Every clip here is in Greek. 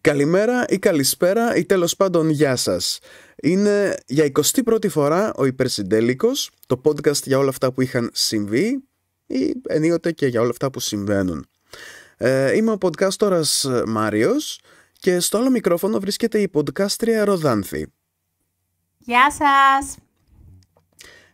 Καλημέρα ή καλησπέρα ή τέλος πάντων γεια σας. Είναι για 21η φορά ο Υπερσυντέλικος, το podcast για όλα αυτά που είχαν συμβεί ή ενίοτε και για όλα αυτά που συμβαίνουν. Ε, είμαι ο podcastορας Μάριος και στο άλλο μικρόφωνο βρίσκεται η podcastρια Ροδάνθη. Γεια σας!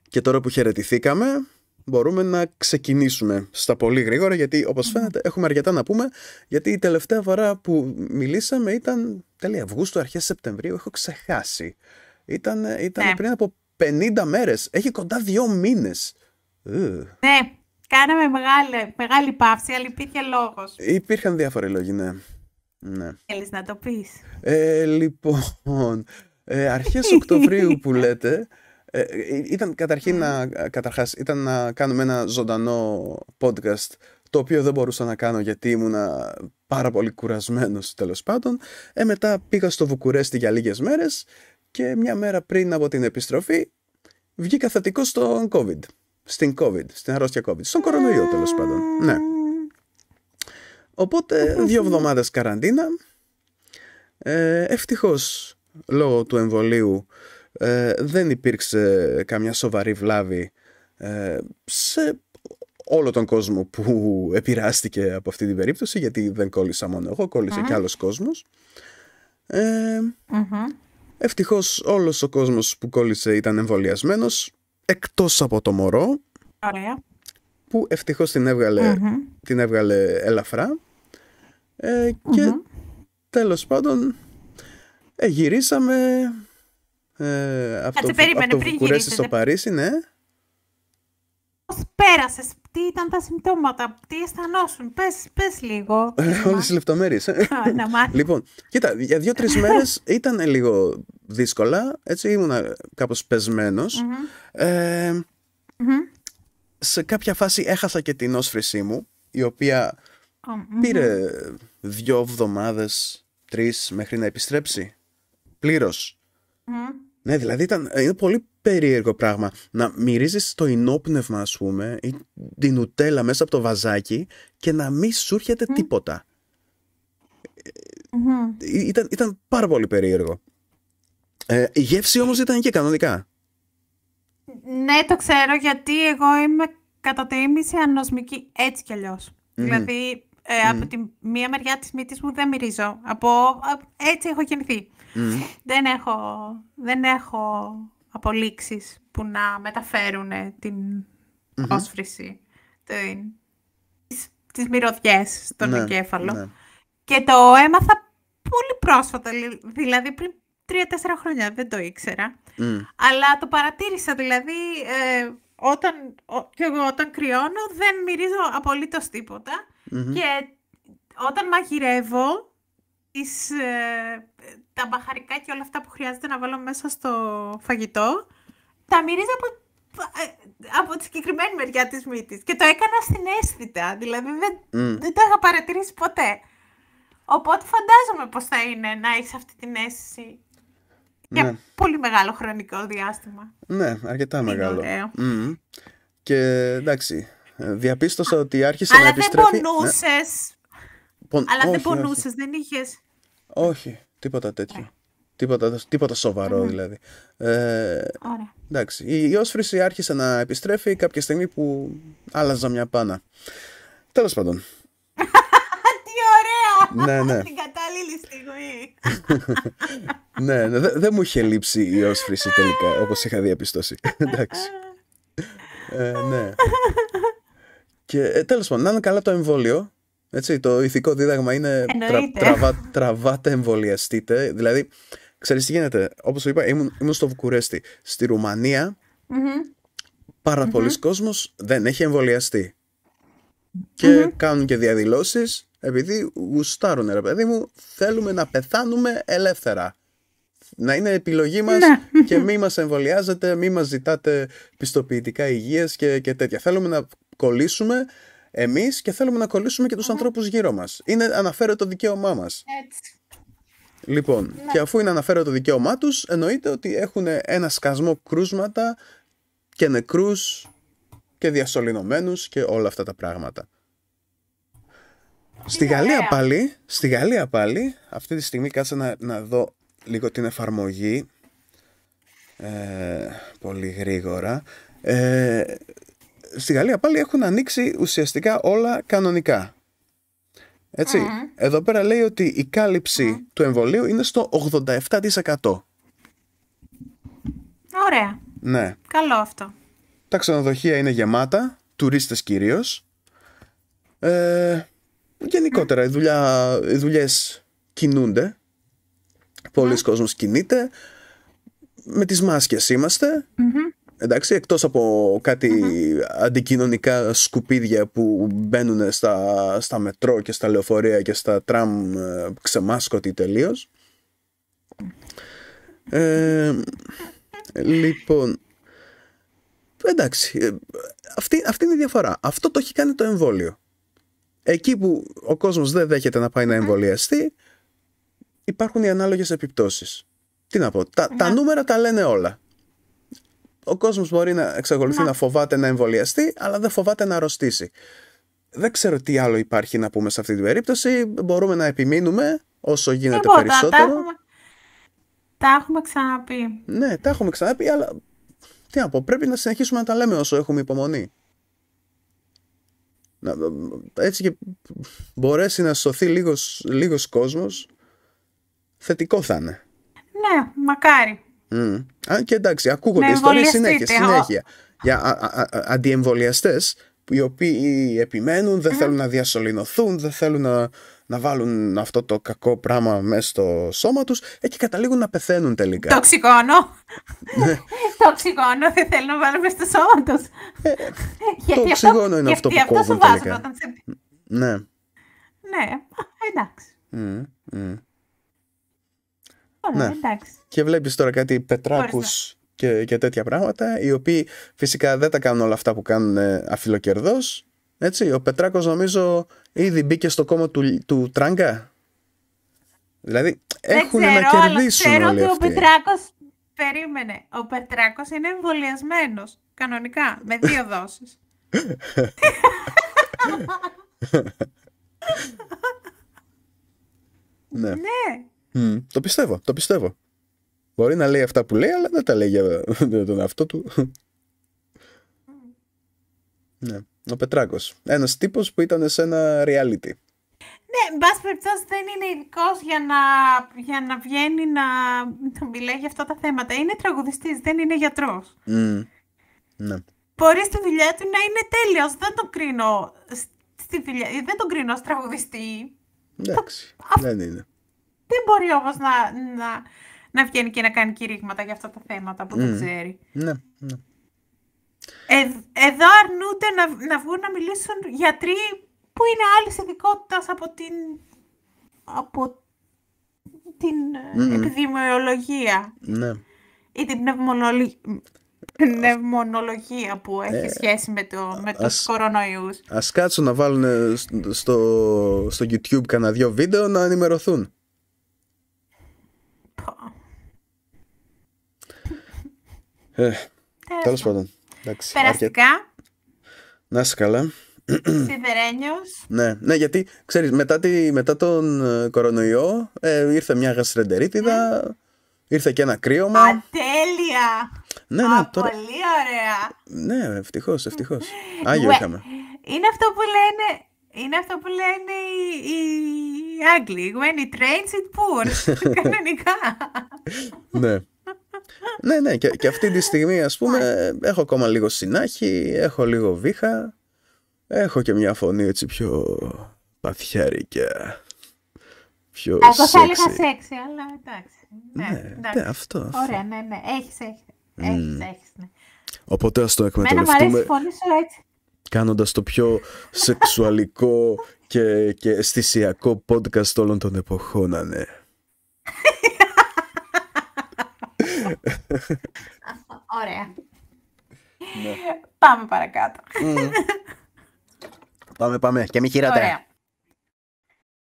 Και τώρα που χαιρετηθήκαμε, μπορούμε να ξεκινήσουμε στα πολύ γρήγορα γιατί όπως φαίνεται έχουμε αρκετά να πούμε γιατί η τελευταία φορά που μιλήσαμε ήταν τέλη Αυγούστου, αρχές Σεπτεμβρίου, έχω ξεχάσει. Ήταν, ήταν Ναι. πριν από 50 μέρες, έχει κοντά δύο μήνες. Ε, Ναι, κάναμε μεγάλη, μεγάλη παύση, αλλά υπήρχε λόγος. Υπήρχαν διάφοροι λόγοι, ναι. ναι. Θέλεις να το πεις; Ε, λοιπόν, ε, αρχές Οκτωβρίου που λέτε, ε, ε, ήταν καταρχήν να, καταρχάς, ήταν να κάνουμε ένα ζωντανό podcast το οποίο δεν μπορούσα να κάνω γιατί ήμουνα πάρα πολύ κουρασμένος τέλος πάντων. Ε, μετά πήγα στο Βουκουρέστι για λίγες μέρες και μια μέρα πριν από την επιστροφή βγήκα θετικό στο COVID. Στην COVID, στην αρρώστια COVID, στον κορονοϊό τέλος πάντων. Ναι. Οπότε δύο εβδομάδες καραντίνα. Ε, ευτυχώς λόγω του εμβολίου ε, δεν υπήρξε καμιά σοβαρή βλάβη ε, σε όλο τον κόσμο που επηρεάστηκε από αυτή την περίπτωση γιατί δεν κόλλησα μόνο εγώ, κόλλησε και άλλος κόσμος. Ε, Μμμ. ευτυχώς όλος ο κόσμος που κόλλησε ήταν εμβολιασμένος εκτός από το μωρό Ωραία. που ευτυχώς την έβγαλε, Μμμ. την έβγαλε ελαφρά ε, και τέλος πάντων ε, γυρίσαμε ε, από, Κάτσε, το, περίμενε, από το πριν Βουκουρέστι γυρίσετε. στο Παρίσι, ναι. Πώς πέρασες, τι ήταν τα συμπτώματα, τι αισθανόσουν, πες, πες λίγο. Όλες τις λεπτομέρειες. Α, να μάθεις. λοιπόν, κοίτα, για δύο-τρεις μέρες ήταν λίγο δύσκολα, έτσι ήμουνα κάπως πεσμένος. Μμμ. Ε, Μμμ. σε κάποια φάση έχασα και την όσφρησή μου, η οποία Ω, μμμ. πήρε δύο εβδομάδες, τρεις μέχρι να επιστρέψει πλήρως. Μμμ. Ναι, δηλαδή ήταν, είναι πολύ περίεργο πράγμα να μυρίζεις το ενόπνευμα ας πούμε ή την νουτέλα μέσα από το βαζάκι και να μην σου έρχεται τίποτα. Μμμ. Ή- Ήταν, ήταν πάρα πολύ περίεργο. Ε, η γεύση όμως ήταν και κανονικά. Ναι, το ξέρω γιατί εγώ είμαι κατά το ίμιση ανοσμική έτσι κι αλλιώς. Δηλαδή, ε, από τη μία μεριά της μύτης μου δεν μυρίζω. Από, α- έτσι έχω γεννηθεί. Δεν έχω, δεν έχω απολύξεις που να μεταφέρουν την όσφρηση, την, τις, τις μυρωδιές στον Ναι, εγκέφαλο. ναι. Και το έμαθα πολύ πρόσφατα, λι- δηλαδή πριν τρία-τέσσερα χρόνια, δεν το ήξερα. Μμ. Αλλά το παρατήρησα, δηλαδή ε, όταν, ο, και εγώ όταν κρυώνω δεν μυρίζω απολύτως τίποτα. Και όταν μαγειρεύω, τις, ε, τα μπαχαρικά και όλα αυτά που χρειάζεται να βάλω μέσα στο φαγητό, τα μυρίζω από, ε, από τη συγκεκριμένη μεριά της μύτης. Και το έκανα συναίσθητα, δηλαδή δεν, Μμ. δεν το είχα παρατηρήσει ποτέ. Οπότε φαντάζομαι πώς θα είναι να έχεις αυτή την αίσθηση για Ναι. πολύ μεγάλο χρονικό διάστημα. Ναι, αρκετά μεγάλο. ωραίο. Μμ. Και εντάξει, ε, διαπίστωσα ότι άρχισε να Αλλά δεν επιστρέφει... πονούσες. Ναι. Πον- Αλλά δεν όχι, όχι. πονούσες, δεν είχες... Όχι, τίποτα τέτοιο. Τίποτα, τίποτα σοβαρό δηλαδή. Ε, Ωραία. εντάξει, η, η όσφρηση άρχισε να επιστρέφει κάποια στιγμή που άλλαζα μια πάνα. Τέλος πάντων. Τι ωραία! Ναι, ναι. Την κατάλληλη στιγμή. ναι, ναι, δεν δεν μου είχε λείψει η όσφρηση τελικά, όπως είχα διαπιστώσει. εντάξει. Ε, ναι. Και ε, τέλος πάντων, να είναι καλά το εμβόλιο. Έτσι, το ηθικό δίδαγμα είναι Εννοείται. τραβά, τραβάτε, εμβολιαστείτε. Δηλαδή, ξέρεις τι γίνεται; Όπως σου είπα, ήμουν, ήμουν στο Βουκουρέστι. Στη Ρουμανία, Μμμ. πάρα πολλοί κόσμος δεν έχει εμβολιαστεί. Και κάνουν και διαδηλώσεις επειδή γουστάρουν, ρε παιδί μου, θέλουμε να πεθάνουμε ελεύθερα. Να είναι επιλογή μας και μη μας εμβολιάζετε, μη μας ζητάτε πιστοποιητικά υγείας και, και τέτοια. Θέλουμε να κολλήσουμε εμείς και θέλουμε να κολλήσουμε και τους ανθρώπους γύρω μας. Είναι αναφέρω το δικαίωμά μας. Έτσι. Λοιπόν, και αφού είναι αναφέρω το δικαίωμά τους, εννοείται ότι έχουν ένα σκασμό κρούσματα και νεκρούς και διασωληνωμένους και όλα αυτά τα πράγματα. Στη Γαλλία πάλι, στη Γαλλία πάλι, αυτή τη στιγμή κάτσε να, να δω λίγο την εφαρμογή. Ε, πολύ γρήγορα. Ε, στη Γαλλία πάλι έχουν ανοίξει ουσιαστικά όλα κανονικά. Έτσι. Εδώ πέρα λέει ότι η κάλυψη του εμβολίου είναι στο 87%. Ωραία. Ναι. Καλό αυτό. Τα ξενοδοχεία είναι γεμάτα, τουρίστες κυρίως. Ε, γενικότερα οι, δουλειά, οι δουλειές κινούνται. Πολλοί κόσμος κινείται. Με τις μάσκες είμαστε. Εντάξει, εκτός από κάτι αντικοινωνικά σκουπίδια που μπαίνουν στα, στα μετρό και στα λεωφορεία και στα τραμ ε, ξεμάσκωτοι τελείως. Ε, λοιπόν, εντάξει, ε, αυτή, αυτή είναι η διαφορά. Αυτό το έχει κάνει το εμβόλιο. Εκεί που ο κόσμος δεν δέχεται να πάει να εμβολιαστεί, υπάρχουν οι ανάλογες επιπτώσεις. Τι να πω, τα, τα νούμερα τα λένε όλα. Ο κόσμος μπορεί να εξακολουθεί να φοβάται να εμβολιαστεί, αλλά δεν φοβάται να αρρωστήσει. Δεν ξέρω τι άλλο υπάρχει να πούμε σε αυτή την περίπτωση. Μπορούμε να επιμείνουμε όσο γίνεται Τίποτα, περισσότερο. Τα έχουμε, τα έχουμε ξαναπεί. Ναι, τα έχουμε ξαναπεί, αλλά τι να πω, πρέπει να συνεχίσουμε να τα λέμε όσο έχουμε υπομονή. Να, έτσι και μπορέσει να σωθεί λίγος, λίγος κόσμος, θετικό θα είναι. Ναι, μακάρι. Mm. Αν και εντάξει, ακούγονται Να ιστορίες συνέχεια, εμβολιαστείτε, συνέχεια για α, α, α, αντιεμβολιαστές οι οποίοι επιμένουν, δεν θέλουν να διασωληνωθούν, δεν θέλουν να, να βάλουν αυτό το κακό πράγμα μέσα στο σώμα τους ε, και καταλήγουν να πεθαίνουν τελικά. Το οξυγόνο. το οξυγόνο δεν θέλουν να βάλουν μέσα στο σώμα τους. το οξυγόνο είναι αυτό που γιατί κόβουν σου βάζουν τελικά. όταν σε- Ναι. Ναι, εντάξει. Μμ, μμ. Ωραία, Ναι. εντάξει. Και βλέπεις τώρα κάτι πετράκους και, και τέτοια πράγματα, οι οποίοι φυσικά δεν τα κάνουν όλα αυτά που κάνουν ε, αφιλοκερδός. Έτσι, ο Πετράκος νομίζω ήδη μπήκε στο κόμμα του, του Τράγκα. Δηλαδή έχουν δεν να ξέρω, αλλά κερδίσουν ξέρω όλοι ότι ο αυτοί. Πετράκος... Περίμενε. Ο Πετράκος είναι εμβολιασμένος. Κανονικά. Με δύο δόσεις. Ναι. ναι. Μμ, το πιστεύω, το πιστεύω. Μπορεί να λέει αυτά που λέει, αλλά δεν τα λέει για για τον εαυτό του. ναι. Ο Πετράκος. Ένας τύπος που ήταν σε ένα reality. Ναι, εν πάση περιπτώσει δεν είναι ειδικός για να, για να βγαίνει να, να μιλάει για αυτά τα θέματα. Είναι τραγουδιστής, δεν είναι γιατρός. Μμ. Ναι. Μπορεί στη δουλειά του να είναι τέλειος. Δεν τον κρίνω στη δουλειά, δεν τον κρίνω ως τραγουδιστή. Εντάξει. Δεν είναι. Δεν μπορεί όμως να, να, να βγαίνει και να κάνει κηρύγματα για αυτά τα θέματα που δεν ξέρει. Ναι. ναι. Ε, εδώ αρνούνται να, να βγουν να μιλήσουν γιατροί που είναι άλλης ειδικότητας από την, από την ε, επιδημιολογία ναι. ή την πνευμονολη- πνευμονολογία που έχει σχέση με, το, με τους Ε, ας- κορονοϊούς. Ας κάτσουν να βάλουν στο, στο YouTube κανένα δυο βίντεο να ενημερωθούν. Ε, Τέλος τέλος πάντων. Εντάξει, αρκετά. Περαστικά, Να είσαι καλά. σιδερένιος, Ναι, ναι, γιατί ξέρεις, μετά, τη, μετά τον ε, κορονοϊό ε, ήρθε μια γαστρεντερίτιδα, ήρθε και ένα κρύωμα. ατέλεια! ναι, Α, ναι, τώρα. Πολύ ωραία! Ναι, ευτυχώς, ευτυχώς. Άγιο Ουε, είχαμε. Είναι αυτό που λένε, είναι αυτό που λένε οι, οι Άγγλοι. When it rains it pours. Κανονικά. ναι. Ναι, ναι, και, και αυτή τη στιγμή ας πούμε έχω ακόμα λίγο συνάχη, έχω λίγο βήχα, έχω και μια φωνή έτσι πιο παθιάρικια, πιο Εγώ θα έλεγα sexy. σεξι, αλλά εντάξει. Ναι, Ναι, εντάξει. ναι, αυτό, αυτό. Ωραία, ναι, ναι. Έχεις, έχεις. Έχεις, έχεις, ναι. Οπότε ας το Μένα μου αρέσει εκμεταλλευτούμε η φωνή σου έτσι. κάνοντας το πιο σεξουαλικό και, και αισθησιακό podcast όλων των εποχών, να ναι. Ωραία. Ναι. Πάμε παρακάτω. Πάμε, πάμε. Και μη χειρότερα. Ωραία.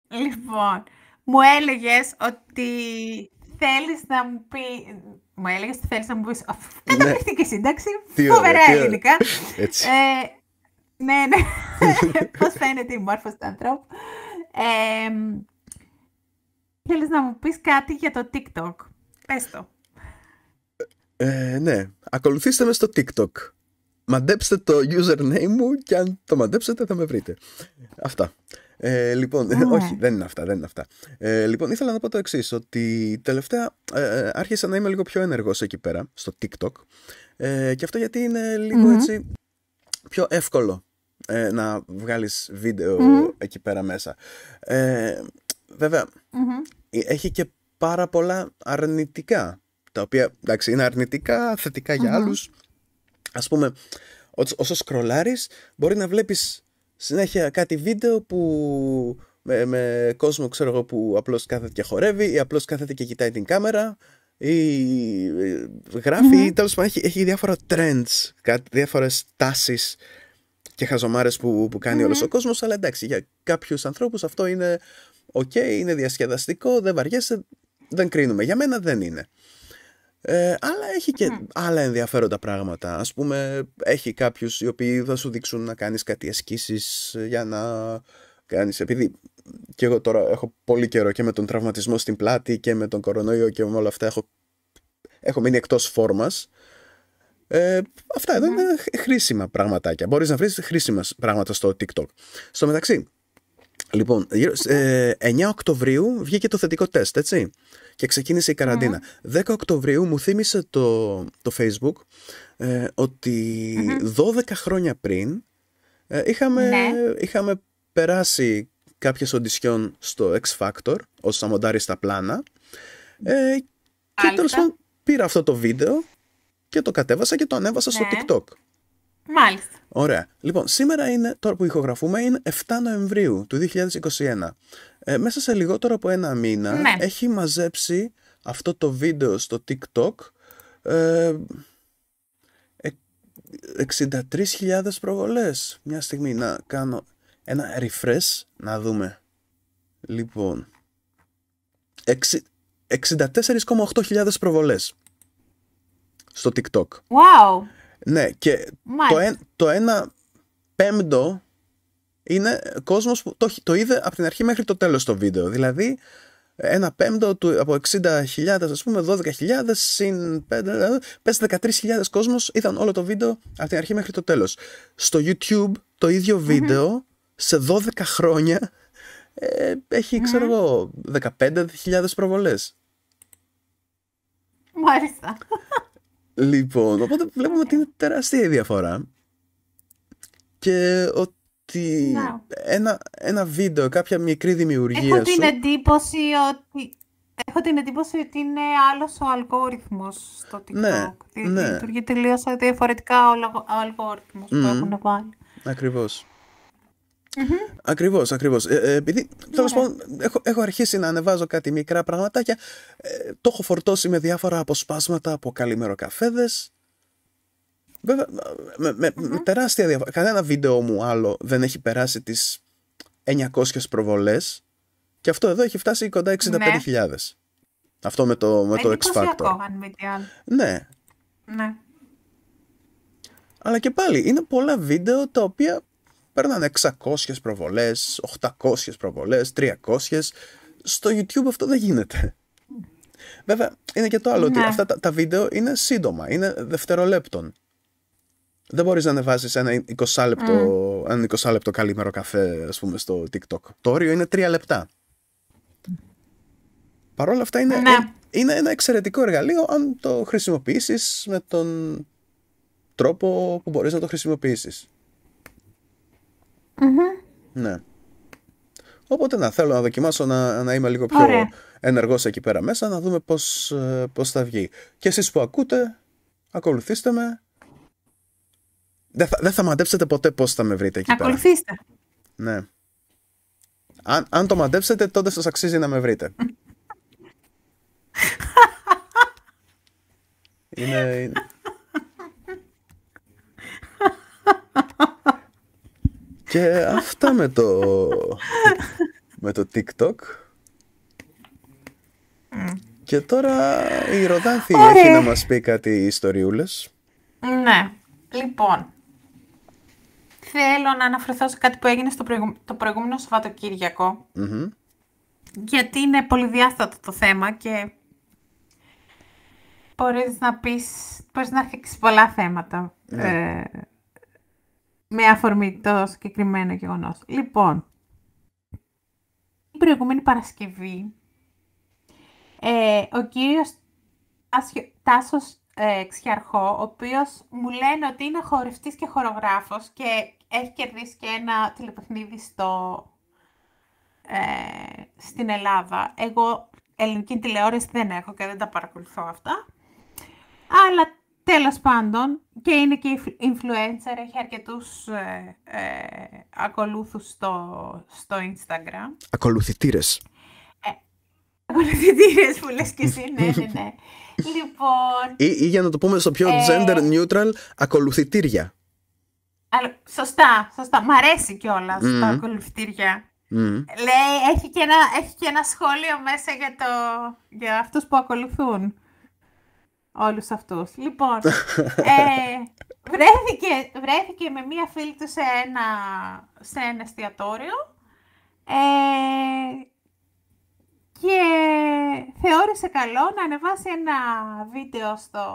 Λοιπόν, μου έλεγες ότι θέλεις να μου πει... Μου έλεγες ότι θέλεις να μου πεις... Αφού Καταπληκτική σύνταξη, Ναι. Τι ωραία, φοβερά τι ωραία. ελληνικά. Έτσι. Ε, ναι, ναι. Πώς φαίνεται η μόρφωση του ανθρώπου. Ε, θέλεις να μου πεις κάτι για το TikTok. Πες το. Ε, ναι, ακολουθήστε με στο TikTok. Μαντέψτε το username μου και αν το μαντέψετε θα με βρείτε. Αυτά. Ε, λοιπόν, Ναι. όχι, δεν είναι αυτά, δεν είναι αυτά. Ε, λοιπόν, ήθελα να πω το εξής ότι τελευταία ε, ε, άρχισα να είμαι λίγο πιο ενεργός εκεί πέρα, στο TikTok. Ε, και αυτό γιατί είναι λίγο Μμμ. έτσι πιο εύκολο ε, να βγάλεις βίντεο Μμμ. εκεί πέρα μέσα. Ε, βέβαια, Μμμ. ε, έχει και πάρα πολλά αρνητικά, τα οποία, εντάξει, είναι αρνητικά, θετικά για Μμμ. άλλους. Ας πούμε, όσο- όσο σκρολάρεις, μπορεί να βλέπεις συνέχεια κάτι βίντεο που με, με κόσμο, ξέρω εγώ, που απλώς κάθεται και χορεύει ή απλώς κάθεται και κοιτάει την κάμερα ή ε, γράφει, ή τέλος πάντων έχει, έχει διάφορα trends, κάτι, διάφορες τάσεις και χαζομάρες που, που κάνει Μμμ. όλος ο κόσμος, αλλά εντάξει, για κάποιους ανθρώπους αυτό είναι οκ, είναι διασκεδαστικό, δεν βαριέσαι, δεν κρίνουμε. Για μένα δεν είναι. Ε, αλλά έχει και Μμ. άλλα ενδιαφέροντα πράγματα. Ας πούμε, έχει κάποιους οι οποίοι θα σου δείξουν να κάνεις κάτι ασκήσεις για να κάνεις... Επειδή και εγώ τώρα έχω πολύ καιρό και με τον τραυματισμό στην πλάτη και με τον κορονοϊό και με όλα αυτά έχω, έχω μείνει εκτός φόρμας. Ε, αυτά εδώ Μμμ. είναι χ- χρήσιμα πραγματάκια. Μπορείς να βρεις χρήσιμα σ- πράγματα στο TikTok. Στο μεταξύ, λοιπόν, γύρω, σ- ε, 9 Οκτωβρίου βγήκε το θετικό τεστ, έτσι. Και ξεκίνησε η καραντίνα. 10 Οκτωβρίου μου θύμισε το, το Facebook ε, ότι Μμμ. 12 χρόνια πριν ε, είχαμε, Ναι. είχαμε περάσει κάποιες οντισιόν στο X Factor ως αμοντάρι στα πλάνα ε, και Μάλιστα. τέλος πάντων πήρα αυτό το βίντεο και το κατέβασα και το ανέβασα στο Ναι. TikTok. Μάλιστα. Ωραία. Λοιπόν, σήμερα είναι, τώρα που ηχογραφούμε, είναι 7 Νοεμβρίου του 2021. Ε, μέσα σε λιγότερο από ένα μήνα Ναι. έχει μαζέψει αυτό το βίντεο στο TikTok ε, ε, 63.000 προβολές. Μια στιγμή να κάνω ένα refresh να δούμε. Λοιπόν, εξι- 64,8 προβολές στο TikTok. Wow. Ναι, και το, Μάλιστα. εν, το ένα πέμπτο είναι κόσμος που το, έχει- το είδε από την αρχή μέχρι το τέλος το βίντεο. Δηλαδή, ένα πέμπτο του, από 60.000 ας πούμε, 12.000 συν 5, πες 13.000 κόσμος είδαν όλο το βίντεο από την αρχή μέχρι το τέλος. Στο YouTube το ίδιο βίντεο σε 12 χρόνια ε, έχει, ξέρω εγώ, 15.000 προβολές. Μάλιστα. Λοιπόν, οπότε βλέπουμε ότι είναι τεράστια η διαφορά και ότι Να. ένα, ένα βίντεο, κάποια μικρή δημιουργία Έχω την σου... εντύπωση ότι... Έχω την εντύπωση ότι είναι άλλος ο αλγόριθμος στο TikTok. Ναι, Δι- ναι. Λειτουργεί τελείως διαφορετικά ο λαγο- ο αλγόριθμος που Μμμ. έχουν βάλει. Ακριβώς. Ακριβώς, ακριβώς. Ε, ε, επειδή, τέλος Ωραία. πάντων, έχω, έχω αρχίσει να ανεβάζω κάτι μικρά πραγματάκια, ε, το έχω φορτώσει με διάφορα αποσπάσματα από καλημεροκαφέδες. Βέβαια, με, με, με τεράστια διαφορά. Κανένα βίντεο μου άλλο δεν έχει περάσει τις 900 προβολές και αυτό εδώ έχει φτάσει κοντά 65.000. Αυτό με το, με το X Factor. Εντυπωσιακό, αν μη τι άλλο. Ναι, Ναι. αλλά και πάλι είναι πολλά βίντεο τα οποία παίρνανε 600 προβολές, 800 προβολές, 300. Στο YouTube αυτό δεν γίνεται. Βέβαια, είναι και το άλλο ότι Ναι. αυτά τα, τα βίντεο είναι σύντομα, είναι δευτερολέπτων. Δεν μπορείς να ανεβάσεις ένα 20 λεπτό, ένα 20 λεπτό καλήμερο καφέ, ας πούμε, στο TikTok. Το όριο είναι 3 λεπτά. Παρ' όλα αυτά είναι, Ναι. ε- είναι ένα εξαιρετικό εργαλείο αν το χρησιμοποιήσεις με τον τρόπο που μπορείς να το χρησιμοποιήσεις. Ναι. Οπότε να θέλω να δοκιμάσω να, να είμαι λίγο πιο Ωραία. ενεργός εκεί πέρα μέσα, να δούμε πώς, ε, πώς θα βγει. Και εσείς που ακούτε, ακολουθήστε με. Δεν θα, δεν θα μαντέψετε ποτέ πώς θα με βρείτε εκεί πέρα. Ακολουθήστε. Ναι. Αν, αν το μαντέψετε, τότε σας αξίζει να με βρείτε. είναι... Και αυτά με το... με το TikTok. Και τώρα η Ροδάνθη Ωραία. έχει να μας πει κάτι ιστοριούλες. Ναι. Λοιπόν. θέλω να αναφερθώ σε κάτι που έγινε στο το προηγούμενο Σαββατοκύριακο. Γιατί είναι πολυδιάστατο το θέμα και μπορείς να πεις, μπορείς να θίξεις πολλά θέματα ναι. ε, με αφορμή το συγκεκριμένο γεγονός. Λοιπόν, την προηγούμενη Παρασκευή, ε, ο κύριος Τάσος ε, Ξιαρχό, ο οποίος μου λένε ότι είναι χορευτής και χορογράφος και έχει κερδίσει και ένα τηλεπαιχνίδι στο, ε, στην Ελλάδα. Εγώ ελληνική τηλεόραση δεν έχω και δεν τα παρακολουθώ αυτά. Αλλά τέλος πάντων και είναι και influencer, έχει αρκετούς ε, ε, ακολούθους στο, στο Instagram. Ακολουθητήρες. Ε, ακολουθητήρες που λες και εσύ, ναι, ναι, ναι. λοιπόν... Ή, ή, για να το πούμε στο πιο ε, gender neutral, ακολουθητήρια. σωστά, σωστά. Μ' αρέσει κιόλας mm. τα ακολουθητήρια. Mm. Λέει, έχει και, ένα, έχει και ένα σχόλιο μέσα για, το, για αυτούς που ακολουθούν όλους αυτούς. Λοιπόν, ε, βρέθηκε, βρέθηκε με μία φίλη του σε ένα, σε ένα εστιατόριο ε, και θεώρησε καλό να ανεβάσει ένα βίντεο στο,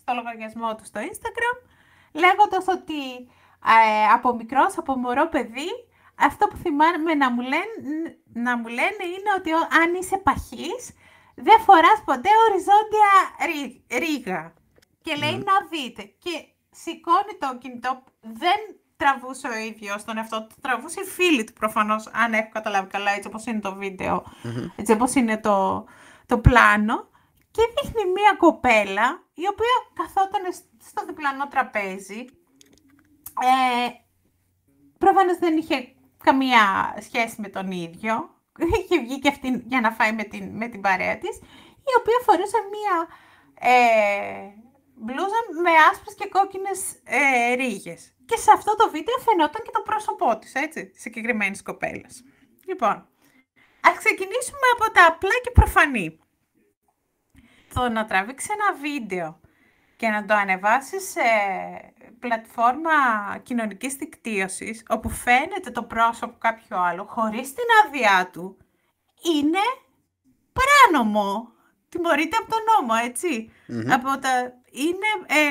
στο λογαριασμό του στο Instagram λέγοντας ότι ε, από μικρός, από μωρό παιδί, αυτό που θυμάμαι να μου, λένε, να μου λένε είναι ότι αν είσαι παχής, δεν φοράς ποτέ οριζόντια ρίγα. Και λέει να δείτε. Και σηκώνει το κινητό, δεν τραβούσε ο ίδιος τον εαυτό του, τραβούσε η φίλη του προφανώς, αν έχω καταλάβει καλά, έτσι όπως είναι το βίντεο, έτσι όπως είναι το, το πλάνο. Και δείχνει μία κοπέλα, η οποία καθόταν στο διπλανό τραπέζι. Ε, προφανώς δεν είχε καμία σχέση με τον ίδιο είχε βγει και αυτή για να φάει με την, με την παρέα της, η οποία φορούσε μία ε, μπλούζα με άσπρες και κόκκινες ε, ρίγες. Και σε αυτό το βίντεο φαινόταν και το πρόσωπό της, έτσι, της συγκεκριμένης κοπέλας. Λοιπόν, ας ξεκινήσουμε από τα απλά και προφανή. Το να τραβήξεις ένα βίντεο και να το ανεβάσεις σε πλατφόρμα κοινωνικής δικτύωσης, όπου φαίνεται το πρόσωπο κάποιου άλλου, χωρίς την άδειά του, είναι παράνομο. Τιμωρείται από τον νόμο, Από τα... Είναι ε,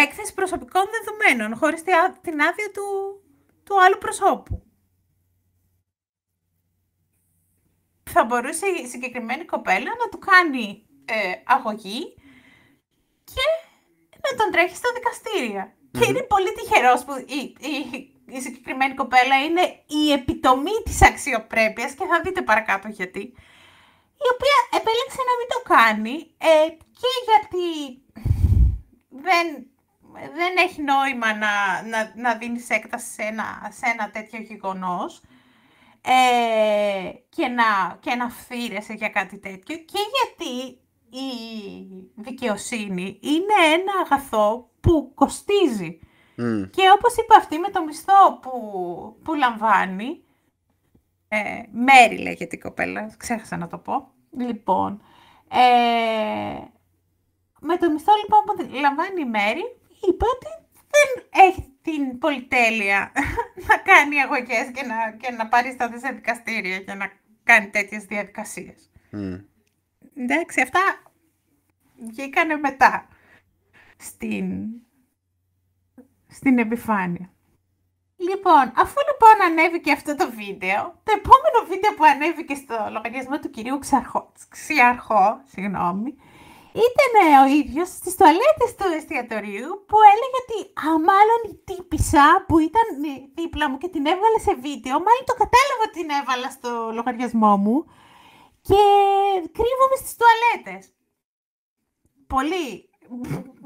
έκθεση προσωπικών δεδομένων, χωρίς την άδεια του, του άλλου προσώπου. Θα μπορούσε η συγκεκριμένη κοπέλα να του κάνει ε, αγωγή και να τον τρέχει στα δικαστηρια Και είναι πολύ τυχερός που η, η, η, συγκεκριμένη κοπέλα είναι η επιτομή της αξιοπρέπειας και θα δείτε παρακάτω γιατί. Η οποία επέλεξε να μην το κάνει ε, και γιατί δεν, δεν έχει νόημα να, να, να δίνεις έκταση σε ένα, σε ένα τέτοιο γεγονός ε, και, να, και να φύρεσαι για κάτι τέτοιο και γιατί η δικαιοσύνη είναι ένα αγαθό που κοστίζει. Και όπως είπα αυτή με το μισθό που, που λαμβάνει, ε, Μέρη λέγεται η κοπέλα, ξέχασα να το πω. Λοιπόν, ε, με το μισθό λοιπόν που λαμβάνει η Μέρη, είπε ότι δεν έχει την πολυτέλεια να κάνει αγωγές και να, και να πάρει στα σε δικαστήρια και να κάνει τέτοιες διαδικασίες. Εντάξει, αυτά βγήκανε μετά στην, στην επιφάνεια. Λοιπόν, αφού λοιπόν ανέβηκε αυτό το βίντεο, το επόμενο βίντεο που ανέβηκε στο λογαριασμό του κυρίου Ξαρχό, Ξιαρχό, συγγνώμη, ήταν ο ίδιος στις τουαλέτες του εστιατορίου που έλεγε ότι α, μάλλον η τύπησα που ήταν δίπλα μου και την έβγαλε σε βίντεο, μάλλον το κατάλαβα ότι την έβαλα στο λογαριασμό μου και κρύβομαι στις τουαλέτες. Πολύ,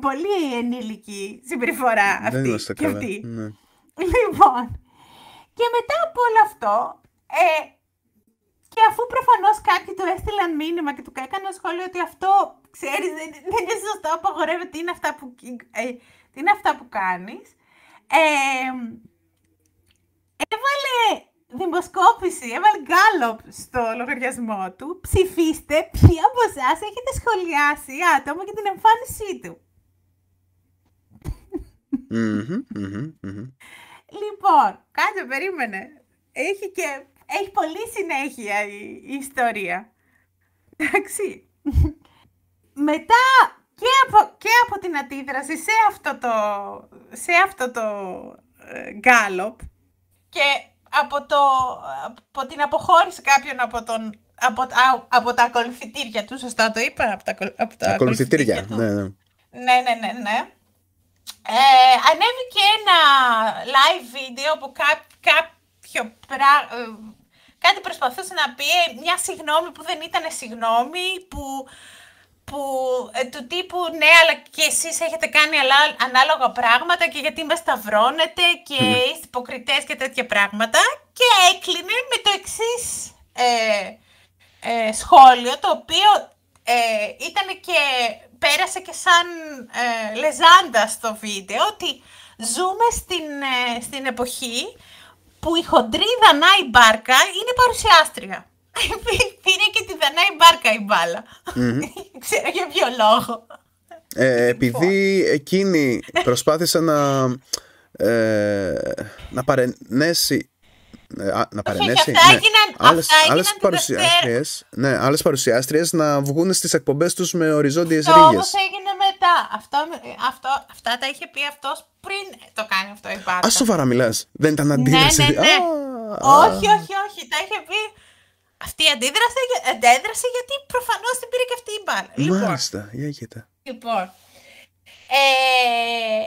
πολύ ενήλικη συμπεριφορά αυτή. Δεν είμαστε καλά. Αυτή. Ναι. Λοιπόν, και μετά από όλο αυτό, ε, και αφού προφανώς κάποιοι του έστειλαν μήνυμα και του έκαναν σχόλιο ότι αυτό, ξέρεις, δεν, δεν είναι σωστό, απαγορεύεται, τι είναι αυτά που, ε, τι είναι αυτά που κάνεις, ε, έβαλε δημοσκόπηση, έβαλε γκάλωπ στο λογαριασμό του. Ψηφίστε ποιοι από εσάς έχετε σχολιάσει άτομο για την εμφάνισή του. Λοιπόν, κάτσε, περίμενε. Έχει και... Έχει πολύ συνέχεια η, η ιστορία. Εντάξει. Μετά και από, και από την αντίδραση σε αυτό το, σε αυτό το ε, γκάλοπ και από, το, από την αποχώρηση κάποιων από, τον, από, α, από τα ακολουθητήρια του, σωστά το είπα, από τα, από τα ακολουθητήρια, του. ναι, ναι. Ναι, ναι, ναι, ναι. Ε, ανέβηκε ένα live βίντεο που κά, κάποιο πράγμα, ε, κάτι προσπαθούσε να πει, ε, μια συγνώμη που δεν ήταν συγνώμη, που που, ε, του τύπου ναι, αλλά και εσείς έχετε κάνει ανάλογα πράγματα και γιατί με σταυρώνετε και mm. είστε υποκριτές και τέτοια πράγματα και έκλεινε με το εξής ε, ε, σχόλιο το οποίο ε, ήταν και πέρασε και σαν ε, λεζάντα στο βίντεο ότι ζούμε στην, στην εποχή που η χοντρή Δανάη Μπάρκα είναι παρουσιάστρια. Πήρε και τη Δανάη Μπάρκα η μπάλα. Ξέρω για ποιο λόγο. Ε, επειδή εκείνη προσπάθησε να, ε, να παρενέσει ε, να παρενέσει. Ναι. Άλλες, άλλες, παρουσιάστριες, ναι, άλλες παρουσιάστριες να βγουν στις εκπομπές τους με οριζόντιες αυτό ρίγες. όμως έγινε μετά. Αυτό, αυτό, αυτά τα είχε πει αυτός πριν το κάνει αυτό η Μπάρκα. Α, σοβαρά μιλάς. Δεν ήταν αντίδραση. Ναι, ναι, ναι. όχι, όχι, όχι. Τα είχε πει αυτή αντίδρασε, αντέδρασε γιατί προφανώς την πήρε και αυτή η μπάλα. Λοιπόν, Μάλιστα, για κοίτα. Λοιπόν, ε,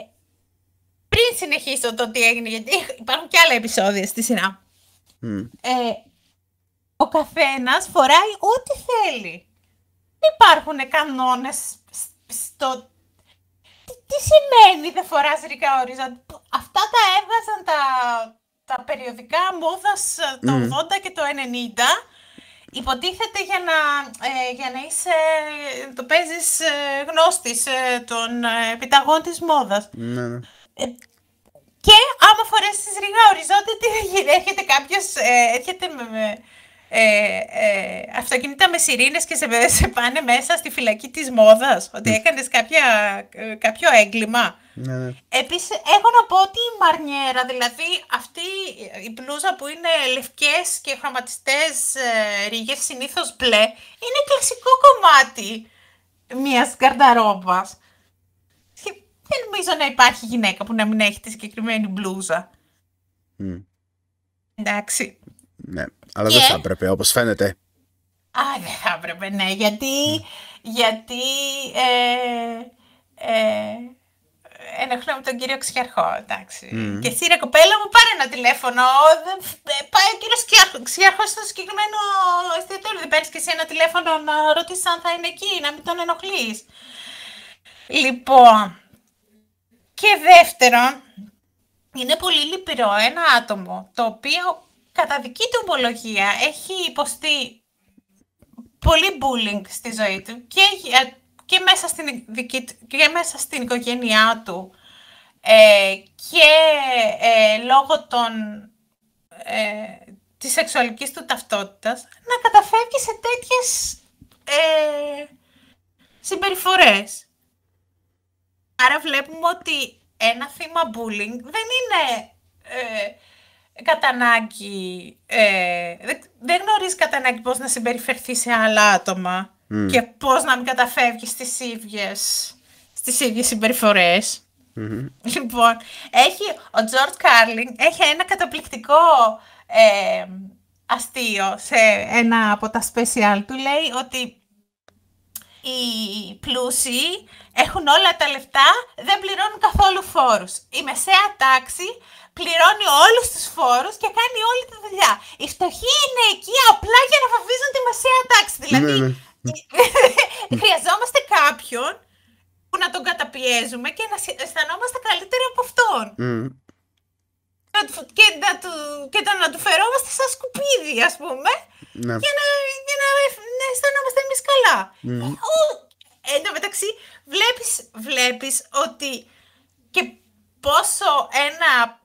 πριν συνεχίσω το τι έγινε, γιατί υπάρχουν και άλλα επεισόδια στη σειρά. Ε, ο καθένας φοράει ό,τι θέλει. Δεν υπάρχουν κανόνες στο... Τι, σημαίνει δεν φοράς ρικά ορίζοντα. Αυτά τα έβγαζαν τα, τα περιοδικά μόδας το 80 και το 90 Υποτίθεται για να, ε, για να είσαι, το παίζεις ε, γνώστης ε, των ε, επιταγών της μόδας. Ναι, ναι. Ε, και άμα φορέσεις ρίγα οριζόντια, τι έρχεται κάποιος, έρχεται με, ε, ε, αυτοκίνητα με σιρήνες και σε, σε πάνε μέσα στη φυλακή της μόδας, ότι έκανες κάποια, κάποιο έγκλημα; Ναι, ναι. Επίσης, έχω να πω ότι η μαρνιέρα, δηλαδή αυτή η μπλούζα που είναι λευκές και χρωματιστές ε, ρίγες, συνήθως μπλε, είναι κλασικό κομμάτι μιας γκαρνταρόμπας. δεν νομίζω να υπάρχει γυναίκα που να μην έχει τη συγκεκριμένη μπλούζα. Mm. Εντάξει. Ναι, αλλά δεν θα έπρεπε όπως φαίνεται. Α, δεν θα έπρεπε, ναι, γιατί, γιατί ε, ε, ενοχλούμε τον κύριο Ξιαρχό, εντάξει. Mm. Και εσύ ρε κοπέλα μου πάρε ένα τηλέφωνο, πάει ο κύριος Ξιαρχός στο συγκεκριμένο εστιατόριο, δεν παίρνεις και εσύ ένα τηλέφωνο να ρωτήσεις αν θα είναι εκεί, να μην τον ενοχλείς. Λοιπόν, και δεύτερον, είναι πολύ λυπηρό ένα άτομο το οποίο κατά δική του ομολογία έχει υποστεί πολύ bullying στη ζωή του και, και, μέσα, στην, και μέσα στην οικογένειά του ε, και ε, λόγω των, ε, της σεξουαλικής του ταυτότητας να καταφεύγει σε τέτοιες ε, συμπεριφορές. Άρα βλέπουμε ότι ένα θύμα bullying δεν είναι ε, κατά ανάγκη, ε, δεν γνωρίζει κατά ανάγκη πώς να συμπεριφερθεί σε άλλα άτομα και πώς να μην καταφεύγεις στις ίδιες, στις ίδιες συμπεριφορές. Λοιπόν, έχει, ο George Carlin έχει ένα καταπληκτικό ε, αστείο σε ένα από τα special του. Λέει ότι οι πλούσιοι έχουν όλα τα λεφτά, δεν πληρώνουν καθόλου φόρους. Η μεσαία τάξη πληρώνει όλους τους φόρους και κάνει όλη τη δουλειά. Οι φτωχοί είναι εκεί απλά για να φοβίζουν τη μεσαία τάξη. Δηλαδή, ναι, ναι. χρειαζόμαστε κάποιον που να τον καταπιέζουμε και να αισθανόμαστε καλύτερα από αυτόν. Και, να του, και να του φερόμαστε σαν σκουπίδι, ας πούμε, ναι. για, να, για να, να αισθανόμαστε εμείς καλά. Mm. Εν τω μεταξύ, βλέπεις, βλέπεις ότι και πόσο ένα,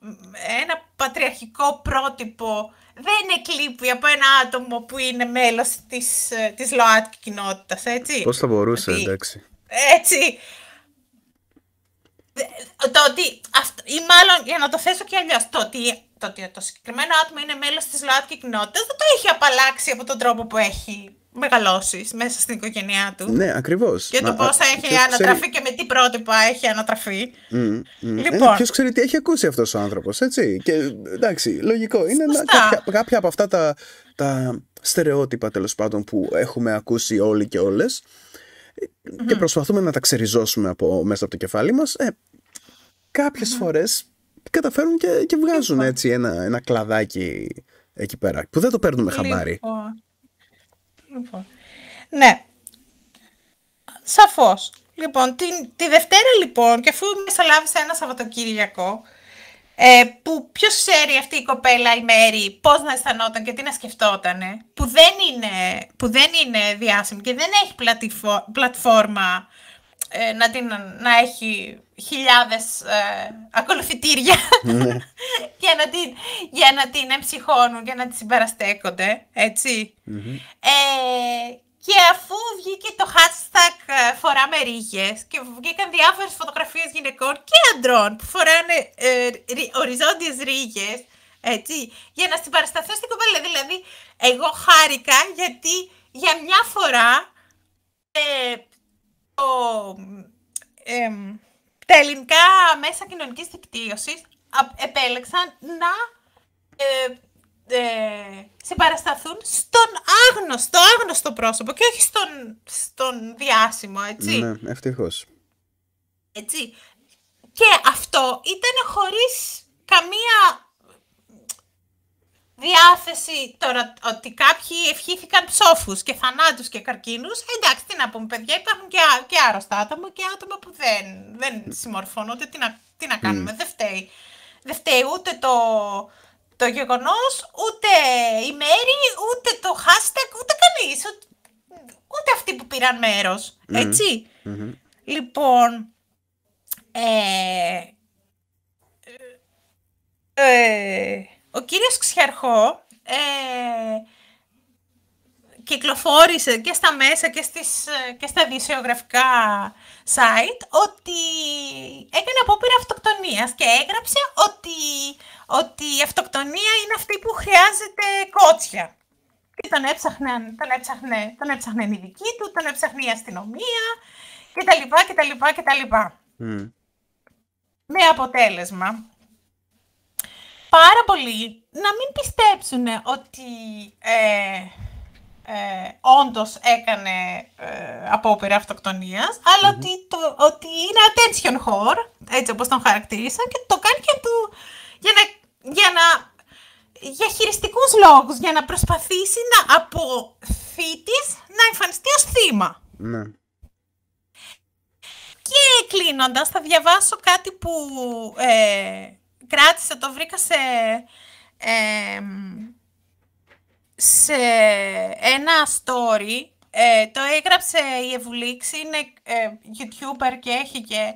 ένα πατριαρχικό πρότυπο δεν εκλείπει από ένα άτομο που είναι μέλος της, της ΛΟΑΤΚΙ κοινότητας, έτσι. Πώς θα μπορούσε, εντάξει. Έτσι. το ότι, ή μάλλον για να το θέσω και αλλιώς, το ότι, το ότι το συγκεκριμένο άτομο είναι μέλος της ΛΟΑΤΚΙ κοινότητας δεν το έχει απαλλάξει από τον τρόπο που έχει μεγαλώσεις μέσα στην οικογένειά του. Ναι, ακριβώς. Και το πώς έχει ανατραφεί και με τι πρότυπα έχει ανατραφεί. Mm, mm. Λοιπόν. Ποιος ξέρει τι έχει ακούσει αυτός ο άνθρωπος, έτσι. Και εντάξει, λογικό. Είναι κάποια, κάποια από αυτά τα, τα στερεότυπα τέλος πάντων που έχουμε ακούσει όλοι και όλες και προσπαθούμε να τα ξεριζώσουμε από, μέσα από το κεφάλι μας, ε, κάποιες φορές καταφέρουν και, και βγάζουν λοιπόν. έτσι ένα, ένα κλαδάκι εκεί πέρα, που δεν το παίρνουμε χαμπάρι. Λοιπόν. λοιπόν. Ναι. Σαφώς. Λοιπόν, τη, τη Δευτέρα λοιπόν, και αφού μεσολάβησε ένα Σαββατοκύριακο, ε, που ποιος ξέρει αυτή η κοπέλα η Μέρη πώς να αισθανόταν και τι να σκεφτότανε, που δεν είναι, που δεν είναι διάσημη και δεν έχει πλατφόρμα ε, να, την, να έχει χιλιάδες ε, ακολουθητήρια ναι. για, να την, για να την εμψυχώνουν και να τη συμπαραστέκονται, έτσι. Ε, και αφού βγήκε το hashtag ε, φοράμε ρίγες και βγήκαν διάφορες φωτογραφίες γυναικών και αντρών που φοράνε ε, οριζόντιες ρίγες, έτσι, για να συμπαρασταθώ στην κοπέλα. Δηλαδή, εγώ χάρηκα γιατί για μια φορά ε, το, ε, τα ελληνικά μέσα κοινωνικής δικτύωσης επέλεξαν να ε, ε, συμπαρασταθούν στον άγνωστο, άγνωστο πρόσωπο και όχι στον, στον διάσημο, έτσι. Ναι, ευτυχώς. Έτσι. Και αυτό ήταν χωρίς καμία διάθεση τώρα ότι κάποιοι ευχήθηκαν ψόφους και θανάτους και καρκίνους. Εντάξει, τι να πούμε παιδιά, υπάρχουν και, και άρρωστα άτομα και άτομα που δεν, δεν συμμορφώνονται. Τι να, τι να κάνουμε, mm. δεν φταίει. Δεν φταίει ούτε το, το γεγονός, ούτε η Μέρη, ούτε το hashtag, ούτε κανείς. Ούτε, αυτοί που πήραν μέρος. ετσι Λοιπόν, ε, ε, ο κύριος Ξιαρχό ε, κυκλοφόρησε και στα μέσα και, στις, και στα δισιογραφικά site ότι έκανε απόπειρα αυτοκτονίας και έγραψε ότι, ότι η αυτοκτονία είναι αυτή που χρειάζεται κότσια. Και τον έψαχνε, τον έψαχνε, τον έψαχνε η δική του, τον έψαχνε η αστυνομία και τα λοιπά και τα λοιπά και τα λοιπά. Με αποτέλεσμα πάρα πολλοί να μην πιστέψουν ότι ε, ε, όντως έκανε ε, απόπειρα αυτοκτονίας, ότι, το, ότι είναι attention whore, έτσι όπως τον χαρακτήρισαν, και το κάνει για, του, για, να, για, να, για χειριστικούς λόγους, για να προσπαθήσει να από θήτης να εμφανιστεί ως θύμα. Ναι. Και κλείνοντας, θα διαβάσω κάτι που ε, κράτησα, το βρήκα σε... Ε, σε ένα story, ε, το έγραψε η Ευουλήξη, είναι ε, YouTuber και έχει και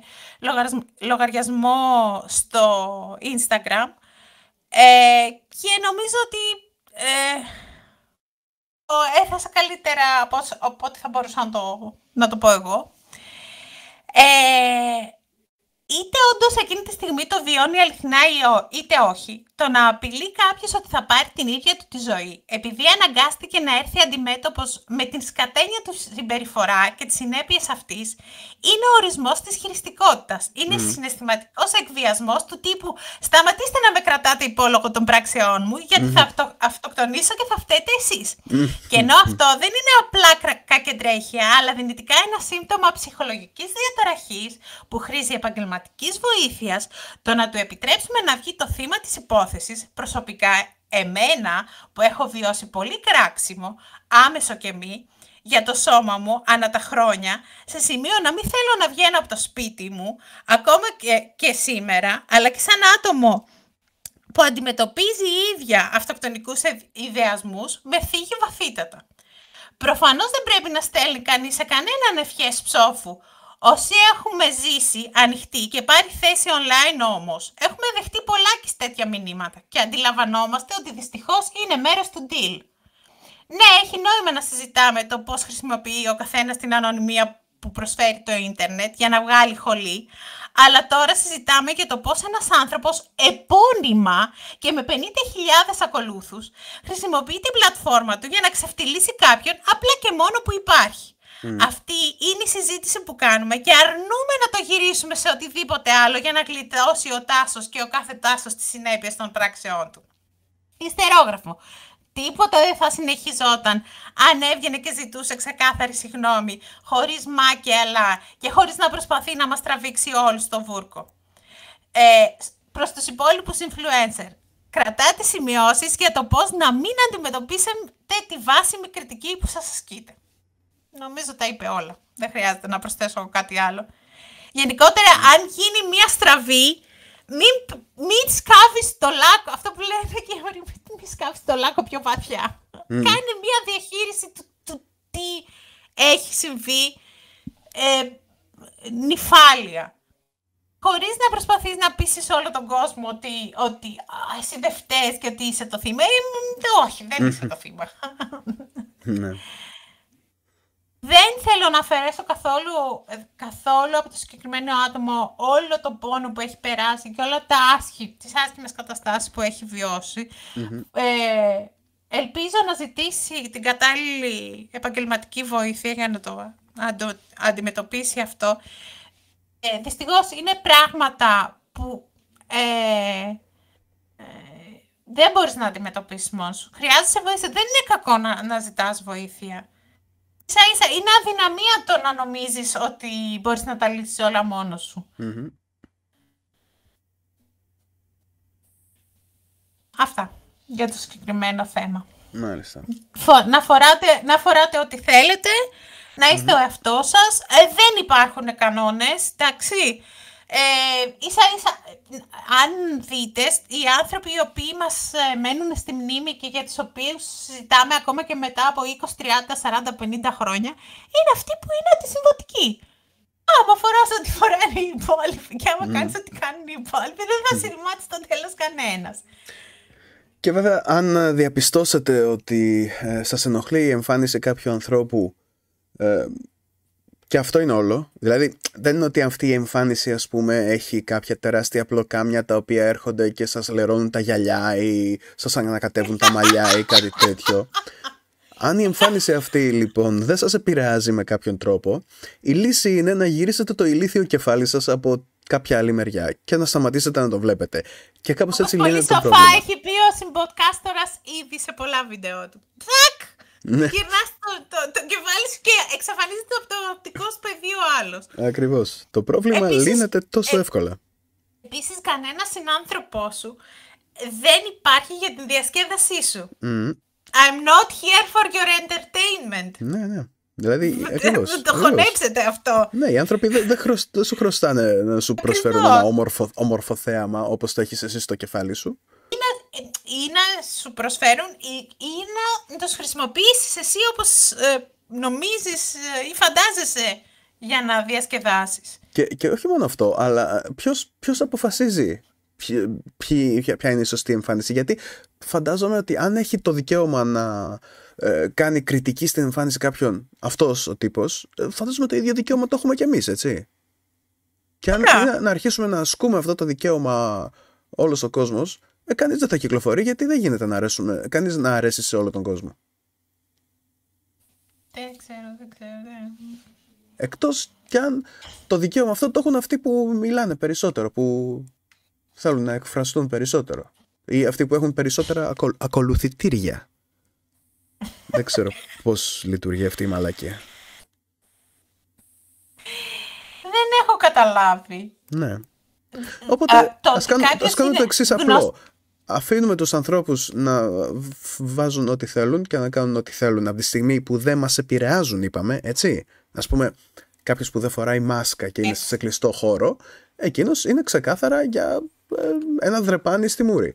λογαριασμό στο Instagram. Ε, και νομίζω ότι το έθεσα καλύτερα από, ό,τι θα μπορούσα να το, να το πω εγώ. Είτε όντως εκείνη τη στιγμή το βιώνει αληθινά είτε όχι, το να απειλεί κάποιος ότι θα πάρει την ίδια του τη ζωή, επειδή αναγκάστηκε να έρθει αντιμέτωπος με την σκατένια του συμπεριφορά και τις συνέπειες αυτής, είναι ο ορισμός της χειριστικότητας. Είναι mm. συναισθηματικός εκβιασμός του τύπου Σταματήστε να με κρατάτε υπόλογο των πράξεών μου, γιατί θα αυτο, αυτοκτονήσω και θα φταίτε εσείς. Και ενώ αυτό δεν είναι απλά κακεντρέχεια, αλλά δυνητικά ένα σύμπτωμα ψυχολογικής διαταραχής που χρήζει επαγγελματικής βοήθειας, το να του επιτρέψουμε να βγει το θύμα της υπόθεσης προσωπικά εμένα που έχω βιώσει πολύ κράξιμο, άμεσο και μη, για το σώμα μου ανά τα χρόνια, σε σημείο να μην θέλω να βγαίνω από το σπίτι μου, ακόμα και, και σήμερα, αλλά και σαν άτομο που αντιμετωπίζει η ίδια αυτοκτονικούς ιδεασμούς, με φύγει βαθύτατα. Προφανώς δεν πρέπει να στέλνει κανείς σε κανέναν ευχές ψόφου, Όσοι έχουμε ζήσει ανοιχτή και πάρει θέση online όμως, έχουμε δεχτεί πολλά και τέτοια μηνύματα και αντιλαμβανόμαστε ότι δυστυχώς είναι μέρος του deal. Ναι, έχει νόημα να συζητάμε το πώς χρησιμοποιεί ο καθένας την ανωνυμία που προσφέρει το ίντερνετ για να βγάλει χολή, αλλά τώρα συζητάμε για το πώς ένας άνθρωπος επώνυμα και με 50.000 ακολούθους χρησιμοποιεί την πλατφόρμα του για να ξεφτυλίσει κάποιον απλά και μόνο που υπάρχει. Αυτή είναι η συζήτηση που κάνουμε και αρνούμε να το γυρίσουμε σε οτιδήποτε άλλο για να γλιτώσει ο Τάσος και ο κάθε Τάσος στις συνέπειες των πράξεών του. Ιστερόγραφο. Τίποτα δεν θα συνεχιζόταν αν έβγαινε και ζητούσε ξεκάθαρη συγγνώμη, χωρίς μα και αλλά και χωρίς να προσπαθεί να μας τραβήξει όλους στο βούρκο. Ε, προς τους υπόλοιπους influencer, κρατάτε σημειώσεις για το πώς να μην αντιμετωπίσετε τη βάσιμη κριτική που σας ασκείτε. Νομίζω τα είπε όλα. Δεν χρειάζεται να προσθέσω κάτι άλλο. Γενικότερα, αν γίνει μία στραβή, μην, μην σκάβεις το λάκκο. Αυτό που λένε και οι μην σκάβεις το λάκκο πιο βαθιά. Κάνε μία διαχείριση του, του τι έχει συμβεί ε, νυφάλια. Χωρίς να προσπαθείς να πείσεις όλο τον κόσμο ότι, ότι α, εσύ δεν φταίς και ότι είσαι το θύμα. Ε, όχι, δεν είσαι το θύμα. Ναι. Δεν θέλω να αφαιρέσω καθόλου, ε, καθόλου από το συγκεκριμένο άτομο όλο το πόνο που έχει περάσει και όλα τα άσχη, τις άσχημες καταστάσεις που έχει Ε, ελπίζω να ζητήσει την κατάλληλη επαγγελματική βοήθεια για να το, αντιμετωπίσει αυτό. Ε, δυστυχώς είναι πράγματα που ε, ε, δεν μπορείς να αντιμετωπίσεις μόνος σου. Χρειάζεσαι βοήθεια. Δεν είναι κακό να, να ζητάς βοήθεια ίσα ίσα είναι αδυναμία το να νομίζεις ότι μπορείς να τα λύσεις όλα μόνος σου. Αυτά για το συγκεκριμένο θέμα. Μάλιστα. Να φοράτε, να φοράτε ό,τι θέλετε, να είστε ο εαυτός σας. Ε, δεν υπάρχουν κανόνες, εντάξει. Ε, ίσα ίσα, αν δείτε, οι άνθρωποι οι οποίοι μας ε, μένουν στη μνήμη και για τους οποίους συζητάμε ακόμα και μετά από 20, 30, 40, 50 χρόνια, είναι αυτοί που είναι αντισυμβατικοί. Άμα φοράς ό,τι φοράνε οι υπόλοιποι και άμα mm. κάνεις ό,τι κάνουν οι υπόλοιποι, δεν θα συρρημάτει στο τέλος κανένας. Και βέβαια, αν διαπιστώσετε ότι ε, σας ενοχλεί η εμφάνιση κάποιου ανθρώπου ε, και αυτό είναι όλο. Δηλαδή, δεν είναι ότι αυτή η εμφάνιση, ας πούμε, έχει κάποια τεράστια πλοκάμια τα οποία έρχονται και σας λερώνουν τα γυαλιά ή σας ανακατεύουν τα μαλλιά ή κάτι τέτοιο. Αν η εμφάνιση αυτή λοιπόν δεν σας επηρεάζει με κάποιον τρόπο, η λύση είναι να γυρίσετε το ηλίθιο κεφάλι σας από κάποια άλλη μεριά και να σταματήσετε να το βλέπετε. Και κάπως έτσι λύνεται το πρόβλημα. Πολύ έχει πει ο συμποτκάστορας ήδη σε πολλά βίντεο του. Φακ! Ναι. Γυρνάς το, το, το κεφάλι σου και εξαφανίζεται από το οπτικό σου πεδίο ο άλλος. Ακριβώς. Το πρόβλημα επίσης, λύνεται τόσο ε, εύκολα. Επίσης, κανένας συνάνθρωπό σου δεν υπάρχει για την διασκέδασή σου. Mm. I'm not here for your entertainment. Ναι, ναι. Δηλαδή, ακριβώς, το χωνέψετε αυτό. Ναι, οι άνθρωποι δεν, δεν, σου χρωστάνε να σου προσφέρουν ένα όμορφο, όμορφο θέαμα όπως το έχεις εσύ στο κεφάλι σου ή να σου προσφέρουν ή, να τους χρησιμοποιήσεις εσύ όπως ε, νομίζεις ε, ή φαντάζεσαι για να διασκεδάσεις. Και, και όχι μόνο αυτό, αλλά ποιος, ποιος αποφασίζει ποια, ποια είναι η σωστή εμφάνιση. Γιατί φαντάζομαι ότι αν έχει το δικαίωμα να ε, κάνει κριτική στην εμφάνιση κάποιον αυτός ο τύπος, φαντάζομαι το ίδιο δικαίωμα το έχουμε κι εμείς, έτσι. Και αν να, να αρχίσουμε να ασκούμε αυτό το δικαίωμα όλος ο κόσμος, ε, κανείς δεν θα κυκλοφορεί γιατί δεν γίνεται να αρέσουμε, κανείς να αρέσει σε όλο τον κόσμο. Δεν ξέρω, δεν ξέρω. Δεν... Εκτός κι αν το δικαίωμα αυτό το έχουν αυτοί που μιλάνε περισσότερο, που θέλουν να εκφραστούν περισσότερο. Ή αυτοί που έχουν περισσότερα ακολ, ακολουθητήρια. δεν ξέρω πώς λειτουργεί αυτή η μαλακία. Δεν έχω καταλάβει. Ναι. Οπότε, Α, το, ας, κάνουμε, ας κάνουμε το εξής απλό αφήνουμε τους ανθρώπους να βάζουν ό,τι θέλουν και να κάνουν ό,τι θέλουν. Από τη στιγμή που δεν μας επηρεάζουν είπαμε έτσι. Ας πούμε κάποιος που δεν φοράει μάσκα και είναι σε κλειστό χώρο εκείνος είναι ξεκάθαρα για ε, ένα δρεπάνι στη μούρη.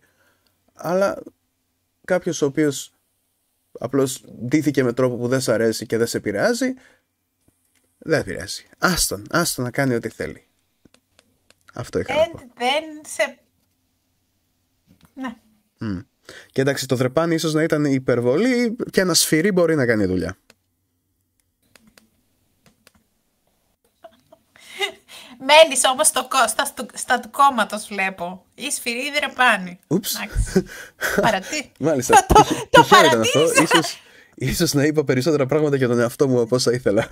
Αλλά κάποιος ο οποίος απλώς ντύθηκε με τρόπο που δεν σε αρέσει και δεν σε επηρεάζει δεν επηρεάζει. Άστον, άστον να κάνει ό,τι θέλει. Αυτό είχα να πω. Δεν σε ναι. Mm. Και εντάξει, το δρεπάνι ίσως να ήταν υπερβολή και ένα σφυρί μπορεί να κάνει δουλειά. Μένεις όμως στα, στα του κόμματος, βλέπω. Η σφυρίδι ρεπάνει. Ούψ. Παρατή. Μάλιστα. το το παρατήρησα. Ίσως, ίσως να είπα περισσότερα πράγματα για τον εαυτό μου από όσα ήθελα.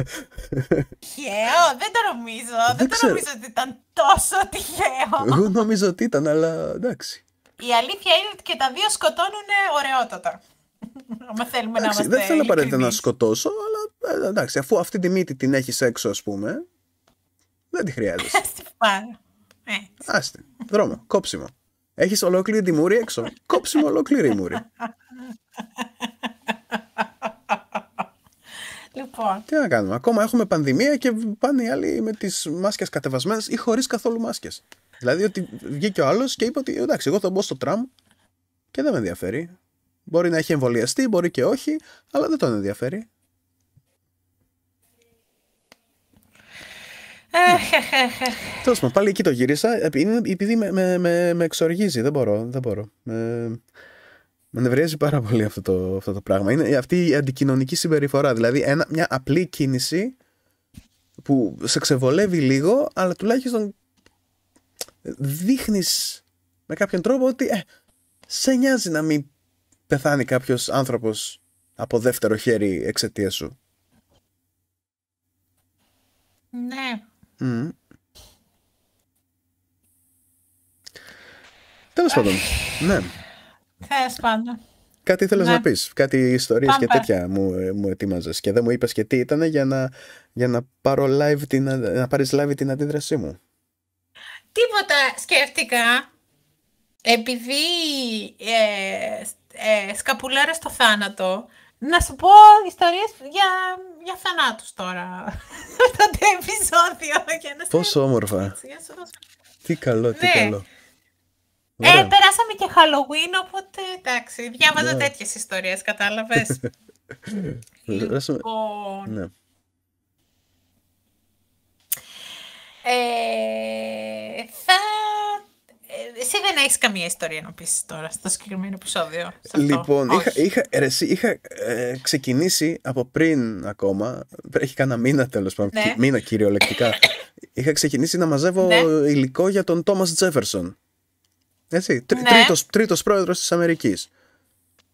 Τυχαίο, δεν το νομίζω. Δεν, δεν το νομίζω ότι ήταν τόσο τυχαίο. Εγώ νομίζω ότι ήταν, αλλά εντάξει. Η αλήθεια είναι ότι και τα δύο σκοτώνουν ωραιότατα. Αν θέλουμε να είμαστε Δεν θέλω απαραίτητα να σκοτώσω, αλλά ε, εντάξει, αφού αυτή τη μύτη την έχεις έξω, ας πούμε, δεν τη χρειάζεσαι. Άστι πάρω. Ε. Άστε. Δρόμο. Κόψιμο. Έχεις ολόκληρη τη μούρη έξω. Κόψιμο ολόκληρη η μούρη. Λοιπόν. Τι να κάνουμε. Ακόμα έχουμε πανδημία και πάνε οι άλλοι με τις μάσκες κατεβασμένες ή χωρίς καθόλου μάσκες. Δηλαδή ότι βγήκε ο άλλος και είπε ότι εντάξει, εγώ θα μπω στο τραμ και δεν με ενδιαφέρει. Μπορεί να έχει εμβολιαστεί, μπορεί και όχι, αλλά δεν τον ενδιαφέρει. Τέλος πάντων, πάλι εκεί το γύρισα. Επειδή με, με, με, με εξοργίζει. Δεν μπορώ. Δεν μπορώ. Με, με νευριάζει πάρα πολύ αυτό το, αυτό το πράγμα. Είναι αυτή η αντικοινωνική συμπεριφορά. Δηλαδή, ένα, μια απλή κίνηση που σε ξεβολεύει λίγο, αλλά τουλάχιστον δείχνεις με κάποιον τρόπο ότι ε, σε νοιάζει να μην πεθάνει κάποιος άνθρωπος από δεύτερο χέρι εξαιτίας σου. Ναι. Mm. Τέλος πάντων. ναι. Τέλος πάντων. Κάτι ήθελες ναι. να πεις, κάτι ιστορίες και τέτοια μου, μου ετοίμαζες και δεν μου είπες και τι ήταν για να, για να, πάρω live την, να πάρεις live την αντίδρασή μου. Τίποτα σκέφτηκα, επειδή ε, ε, σκαπουλάρες στο θάνατο, να σου πω ιστορίες για, για θανάτους τώρα. Αυτό το επεισόδιο. Για να Πόσο όμορφα. Τι καλό, τι ναι. καλό. Ε, περάσαμε και Halloween, οπότε εντάξει, διάβαζα ναι. τέτοιες ιστορίες, κατάλαβες. λοιπόν... Ναι. Ε, θα εσύ δεν έχεις καμία ιστορία να πεις τώρα στο συγκεκριμένο επεισόδιο. Λοιπόν, είχα, είχα, είχα ε, ξεκινήσει από πριν ακόμα. Έχει κανένα μήνα τέλος πάντων. Ναι. Μήνα κυριολεκτικά. είχα ξεκινήσει να μαζεύω ναι. υλικό για τον Τόμα Τζέφερσον. Έτσι. Ναι. Τρίτος, τρίτος πρόεδρος της Αμερικής.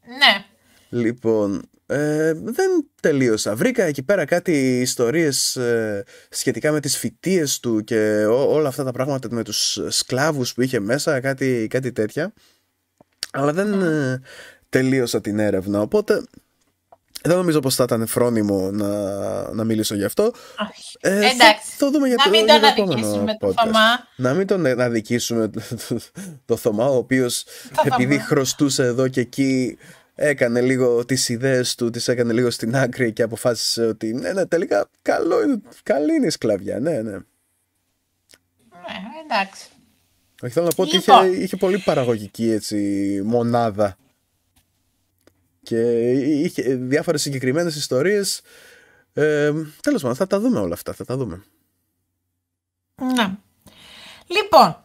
Ναι. Λοιπόν, ε, δεν τελείωσα. Βρήκα εκεί πέρα κάτι ιστορίες ε, σχετικά με τις φοιτίες του και όλα αυτά τα πράγματα με τους σκλάβους που είχε μέσα, κάτι, κάτι τέτοια. Αλλά δεν ε, τελείωσα την έρευνα, οπότε δεν νομίζω πως θα ήταν φρόνιμο να, να μιλήσω γι' αυτό. Ε, Εντάξει. Θα, δούμε για να το, μην τον αδικήσουμε το Θωμά. Να μην τον αδικήσουμε το, το, το Θωμά, ο οποίος επειδή χρωστούσε εδώ και εκεί έκανε λίγο τις ιδέες του, τις έκανε λίγο στην άκρη και αποφάσισε ότι ναι, ναι, τελικά καλό είναι, καλή είναι η σκλαβιά, ναι, ναι. Ναι, εντάξει. Όχι, θέλω να πω ότι είχε, λοιπόν. είχε πολύ παραγωγική έτσι, μονάδα και είχε διάφορες συγκεκριμένες ιστορίες. Ε, τέλος πάντων, θα τα δούμε όλα αυτά, θα τα δούμε. Ναι. Λοιπόν,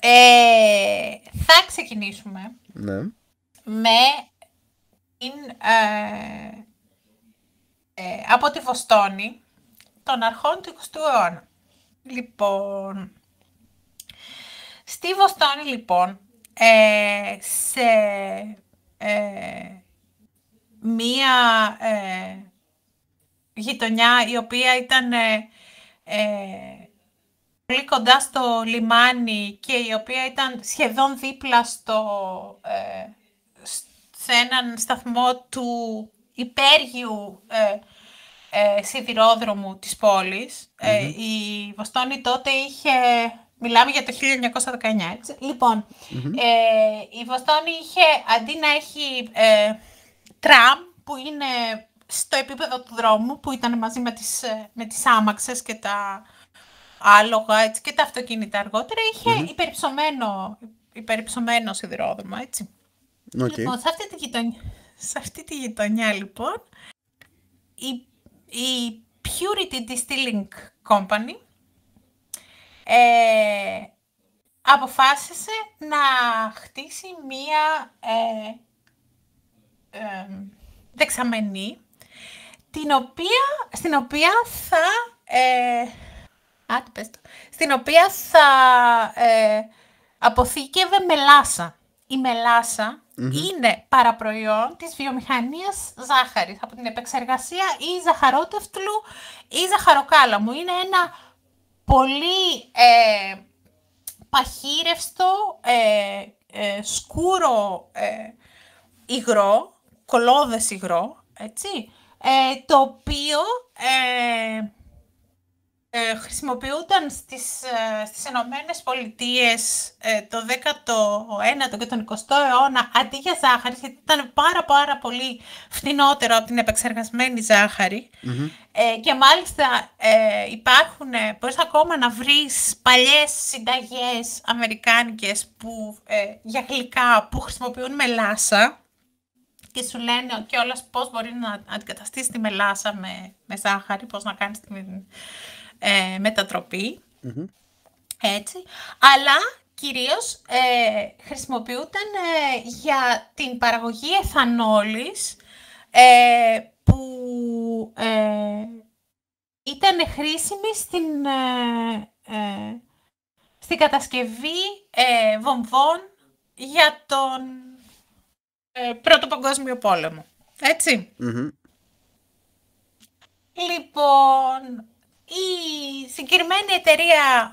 ε, θα ξεκινήσουμε. Ναι με την, ε, ε, από τη Βοστόνη των αρχών του 20ου αιώνα. Λοιπόν, στη Βοστόνη λοιπόν, ε, σε μία γειτονιά η οποία ήταν πολύ κοντά στο λιμάνι και η οποία ήταν σχεδόν δίπλα στο, σε έναν σταθμό του υπέργειου ε, ε, σιδηρόδρομου της πολης ε, η Βοστόνη τότε είχε... Μιλάμε για το 1919, έτσι. λοιπον ε, η Βοστόνη είχε, αντί να έχει τραμ, που είναι στο επίπεδο του δρόμου, που ήταν μαζί με τις, με τις άμαξες και τα άλογα έτσι, και τα αυτοκίνητα αργότερα, υπερυψωμένο, υπερυψωμένο σιδηρόδρομο, έτσι. Okay. Λοιπόν, σε αυτή, τη γειτονιά, σε αυτή τη γειτονιά, λοιπόν, η, η Purity Distilling Company ε, αποφάσισε να χτίσει μία ε, ε, δεξαμενή την οποία, στην οποία θα ε, Άντε, πες το. Στην οποία θα ε, αποθήκευε μελάσα. Η μελασα είναι παραπροϊόν της βιομηχανίας ζάχαρης, από την επεξεργασία ή ζαχαρότευτλου ή ζαχαροκάλαμου. Είναι ένα πολύ ε, παχύρευστο, ε, ε, σκούρο ε, υγρό, κολόδες υγρό, έτσι, ε, το οποίο ε, ε, χρησιμοποιούνταν στις, ε, στις Ηνωμένε Πολιτείες ε, το 19ο και τον 20ο αιώνα αντί για ζάχαρη, γιατί ήταν πάρα πάρα πολύ φθηνότερο από την επεξεργασμένη Ε, και μάλιστα ε, υπάρχουν, ε, μπορείς ακόμα να βρεις παλιές συνταγές αμερικάνικες που, ε, για γλυκά που χρησιμοποιούν μελάσα και σου λένε κιόλας πώς μπορεί να αντικαταστήσεις τη μελάσα με, με ζάχαρη, πώς να κάνεις την ε, μετατροπη Έτσι. Αλλά κυρίως ε, χρησιμοποιούνταν ε, για την παραγωγή εθανόλης ε, που ήταν χρήσιμη στην, στην κατασκευή βομβών για τον Πρώτο Παγκόσμιο Πόλεμο. Λοιπόν, η συγκεκριμένη εταιρεία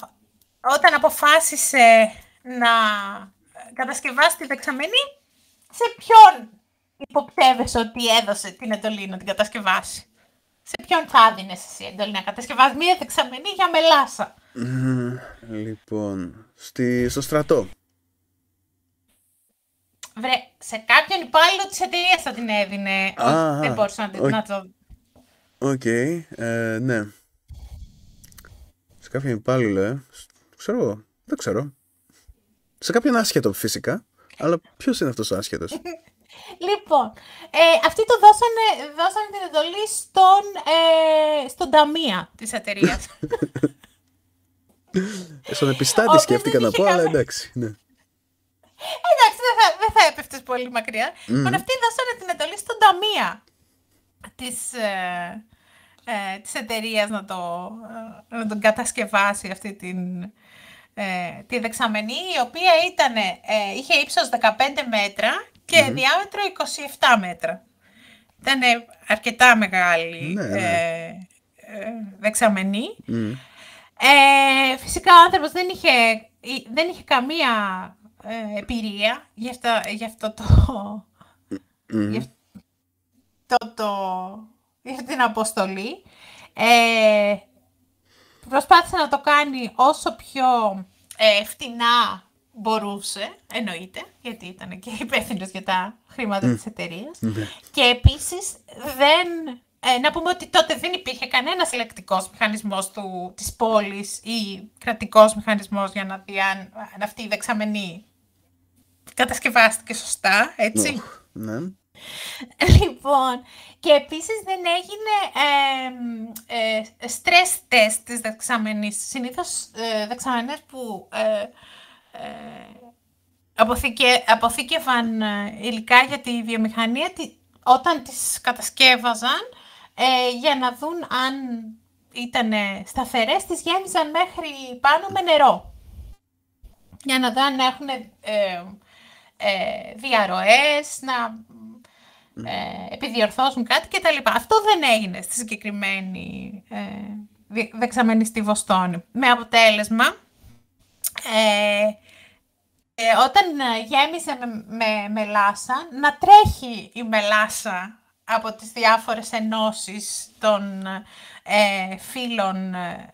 όταν αποφάσισε να κατασκευάσει τη δεξαμενή, σε ποιον υποπτεύεσαι ότι έδωσε την εντολή να την κατασκευάσει; Σε ποιον θα έδινε εσύ εντολή να κατασκευάσει μία δεξαμενή για μελάσα; λοιπόν, στη, στο στρατό. Βρε, σε κάποιον υπάλληλο της εταιρείας θα την έδινε. δεν μπορούσα να, την, να το. Οκ, ε, ναι κάποιον υπάλληλο, ε. Ξέρω εγώ. Δεν ξέρω. Σε κάποιον άσχετο φυσικά. Αλλά ποιος είναι αυτός ο άσχετος; Λοιπόν, ε, αυτοί το δώσανε, δώσανε την εντολή στον, ε, στον ταμεία της εταιρείας. Ε, στον επιστάτη σκέφτηκα να πω, αλλά εντάξει. Ναι. Εντάξει, δεν θα, δεν θα έπεφτες πολύ μακριά. Mm. Λοιπόν, αυτοί δώσανε την εντολή στον ταμεία της, ε, ε, της εταιρείας να, το, ε, να τον κατασκευάσει αυτή την, ε, τη δεξαμενή, η οποία ήταν, ε, είχε ύψος 15 μέτρα και διάμετρο 27 μέτρα. Ήταν αρκετά μεγάλη ναι, ναι. Ε, δεξαμενή. φυσικά ο άνθρωπος δεν είχε, δεν είχε καμία εμπειρία για αυτό, για αυτό το... Για αυτό το για την αποστολή. Ε, προσπάθησε να το κάνει όσο πιο ε, φτηνά μπορούσε, εννοείται, γιατί ήταν και υπεύθυνος για τα χρήματα mm. της εταιρείας. Ναι. Και επίσης δεν... Ε, να πούμε ότι τότε δεν υπήρχε κανένας ελεκτικός μηχανισμός του, της πόλης ή κρατικός μηχανισμός για να δει αν, αυτή η δεξαμενή κατασκευάστηκε σωστά, έτσι. ναι. Λοιπόν, και επίσης δεν έγινε ε, ε, stress test της δεξαμενής. Συνήθως ε, δεξαμενές που ε, ε αποθήκε, αποθήκευαν ε, υλικά για τη βιομηχανία όταν τις κατασκεύαζαν για να δουν αν ήταν σταθερές, τις γέμιζαν μέχρι πάνω με νερό. Για να δουν αν έχουν διαρροές, να ε, επιδιορθώσουν κάτι κτλ. Αυτό δεν έγινε στη συγκεκριμένη ε, δεξαμενή στη Βοστόνη. Με αποτέλεσμα, ε, ε όταν γέμισε με, με μελάσα, να τρέχει η μελάσα από τις διάφορες ενώσεις των ε, φύλων ε,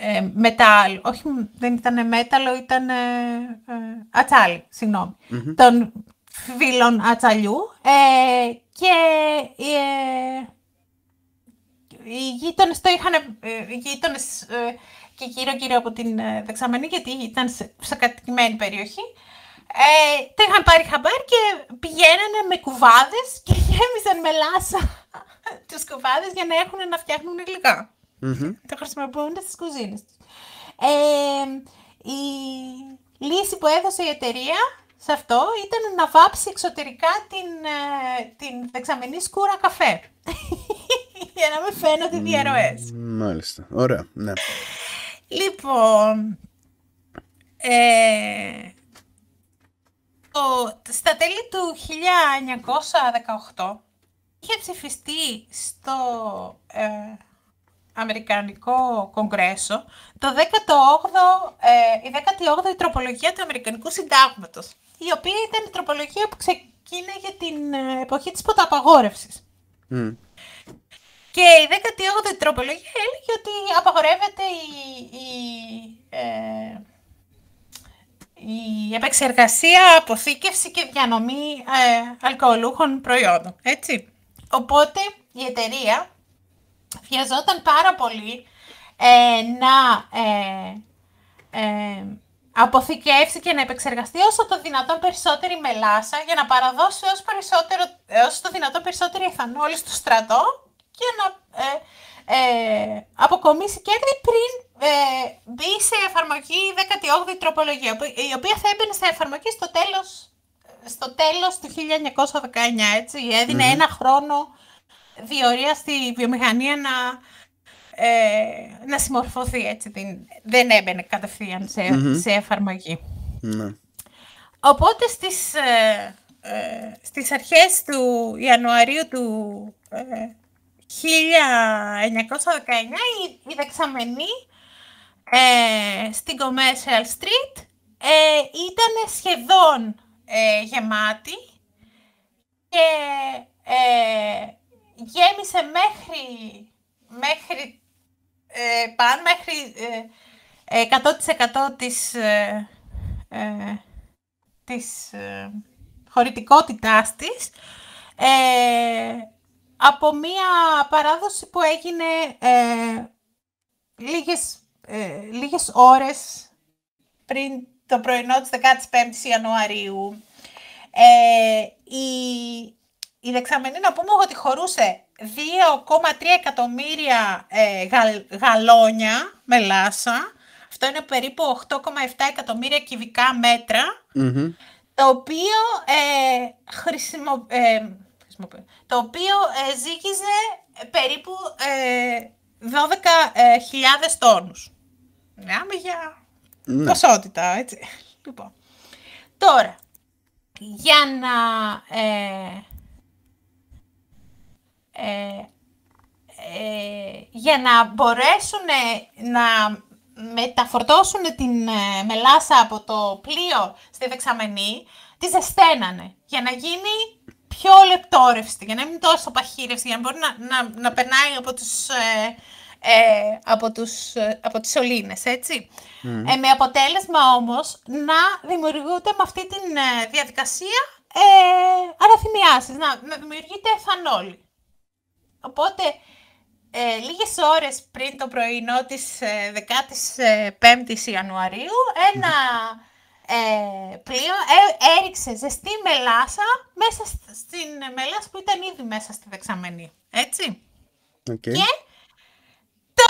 ε, μετάλ, όχι δεν ήταν μέταλλο, ήταν ε, ε ατσάλι, των φύλων ατσαλιού. Ε, και ε, οι γείτονες το είχαν, οι γείτονες και γύρω-γύρω από την δεξαμενή, γιατί ήταν σε, σε κατοικημένη περιοχή, ε, το είχαν πάρει χαμπάρ και πηγαίνανε με κουβάδες και γέμιζαν με λάσα τους κουβάδες για να έχουν να φτιάχνουν υλικά. Mm-hmm. Το χρησιμοποιούν στις κουζίνες τους. Ε, η λύση που έδωσε η εταιρεία σε αυτό ήταν να βάψει εξωτερικά την, ε, την δεξαμενή σκούρα καφέ. Για να με φαίνονται διαρροές. Μάλιστα. Ωραία. Ναι. Λοιπόν, ε, στα τέλη του 1918 είχε ψηφιστεί στο ε, Αμερικανικό Κογκρέσο το 18, ε, η 18η τροπολογία του Αμερικανικού Συντάγματος, η οποία ήταν η τροπολογία που ξεκίνησε την ε, εποχή της ποταπαγόρευσης. Mm. Και η 18η τροπολογία έλεγε ότι απαγορεύεται η, η, ε, η επεξεργασία, αποθήκευση και διανομή ε, αλκοολούχων προϊόντων. Έτσι. Οπότε η εταιρεία βιαζόταν πάρα πολύ ε, να ε, ε, αποθηκεύσει και να επεξεργαστεί όσο το δυνατόν περισσότερη μελάσα για να παραδώσει όσο, περισσότερο, όσο το δυνατόν περισσότερη εθανόλη στο στρατό και να ε, ε, αποκομίσει κέρδη πριν ε, μπει σε εφαρμογή η 18η τροπολογία, η οποία θα έμπαινε σε εφαρμογή στο τέλος, στο τέλος του 1919, έτσι. εδινε ένα χρόνο διορία στη βιομηχανία να, ε, να συμμορφωθεί, έτσι. Δεν έμπαινε κατευθείαν σε, σε εφαρμογή. Ναι. Οπότε στις, ε, ε, στις αρχές του Ιανουαρίου του 1919 η, η δεξαμενή ε, στην Commercial Street ε, ήταν σχεδόν ε, γεμάτη και ε, γέμισε μέχρι, μέχρι ε, πάνω, μέχρι 100% της, της χωρητικότητάς της από μία παράδοση που έγινε ε, λίγες, ε, λίγες ώρες πριν το πρωινό της 15ης Ιανουαρίου. Ε, η, η δεξαμενή να πούμε ότι χωρούσε 2,3 εκατομμύρια ε, γαλόνια μελάσα. Αυτό είναι περίπου 8,7 εκατομμύρια κυβικά Το οποίο ε, χρησιμο, ε, το οποίο ε, ζύγιζε ε, περίπου ε, 12.000 τόνους. Μιλάμε για ναι. ποσότητα, έτσι. Λοιπόν, τώρα, για να... Ε, ε, ε για να μπορέσουν να μεταφορτώσουν την μελάσα από το πλοίο στη δεξαμενή, τη ζεσταίνανε για να γίνει πιο λεπτόρευστη, για να μην είναι τόσο παχύρευστη, για να μπορεί να, να, να περνάει από τους, ε, ε, από, τους, ε, από τις σωλήνες, έτσι. Ε, με αποτέλεσμα όμως να δημιουργούνται με αυτή τη ε, διαδικασία ε, αναθυμιάσεις, να, να δημιουργείται εθανόλη. Οπότε, ε, λίγες ώρες πριν το πρωινό της 15ης Ιανουαρίου, ένα ε, πλοίο ε, έριξε ζεστή μελάσα μέσα στην μελάσα που ήταν ήδη μέσα στη δεξαμενή. Έτσι. Okay. Και το,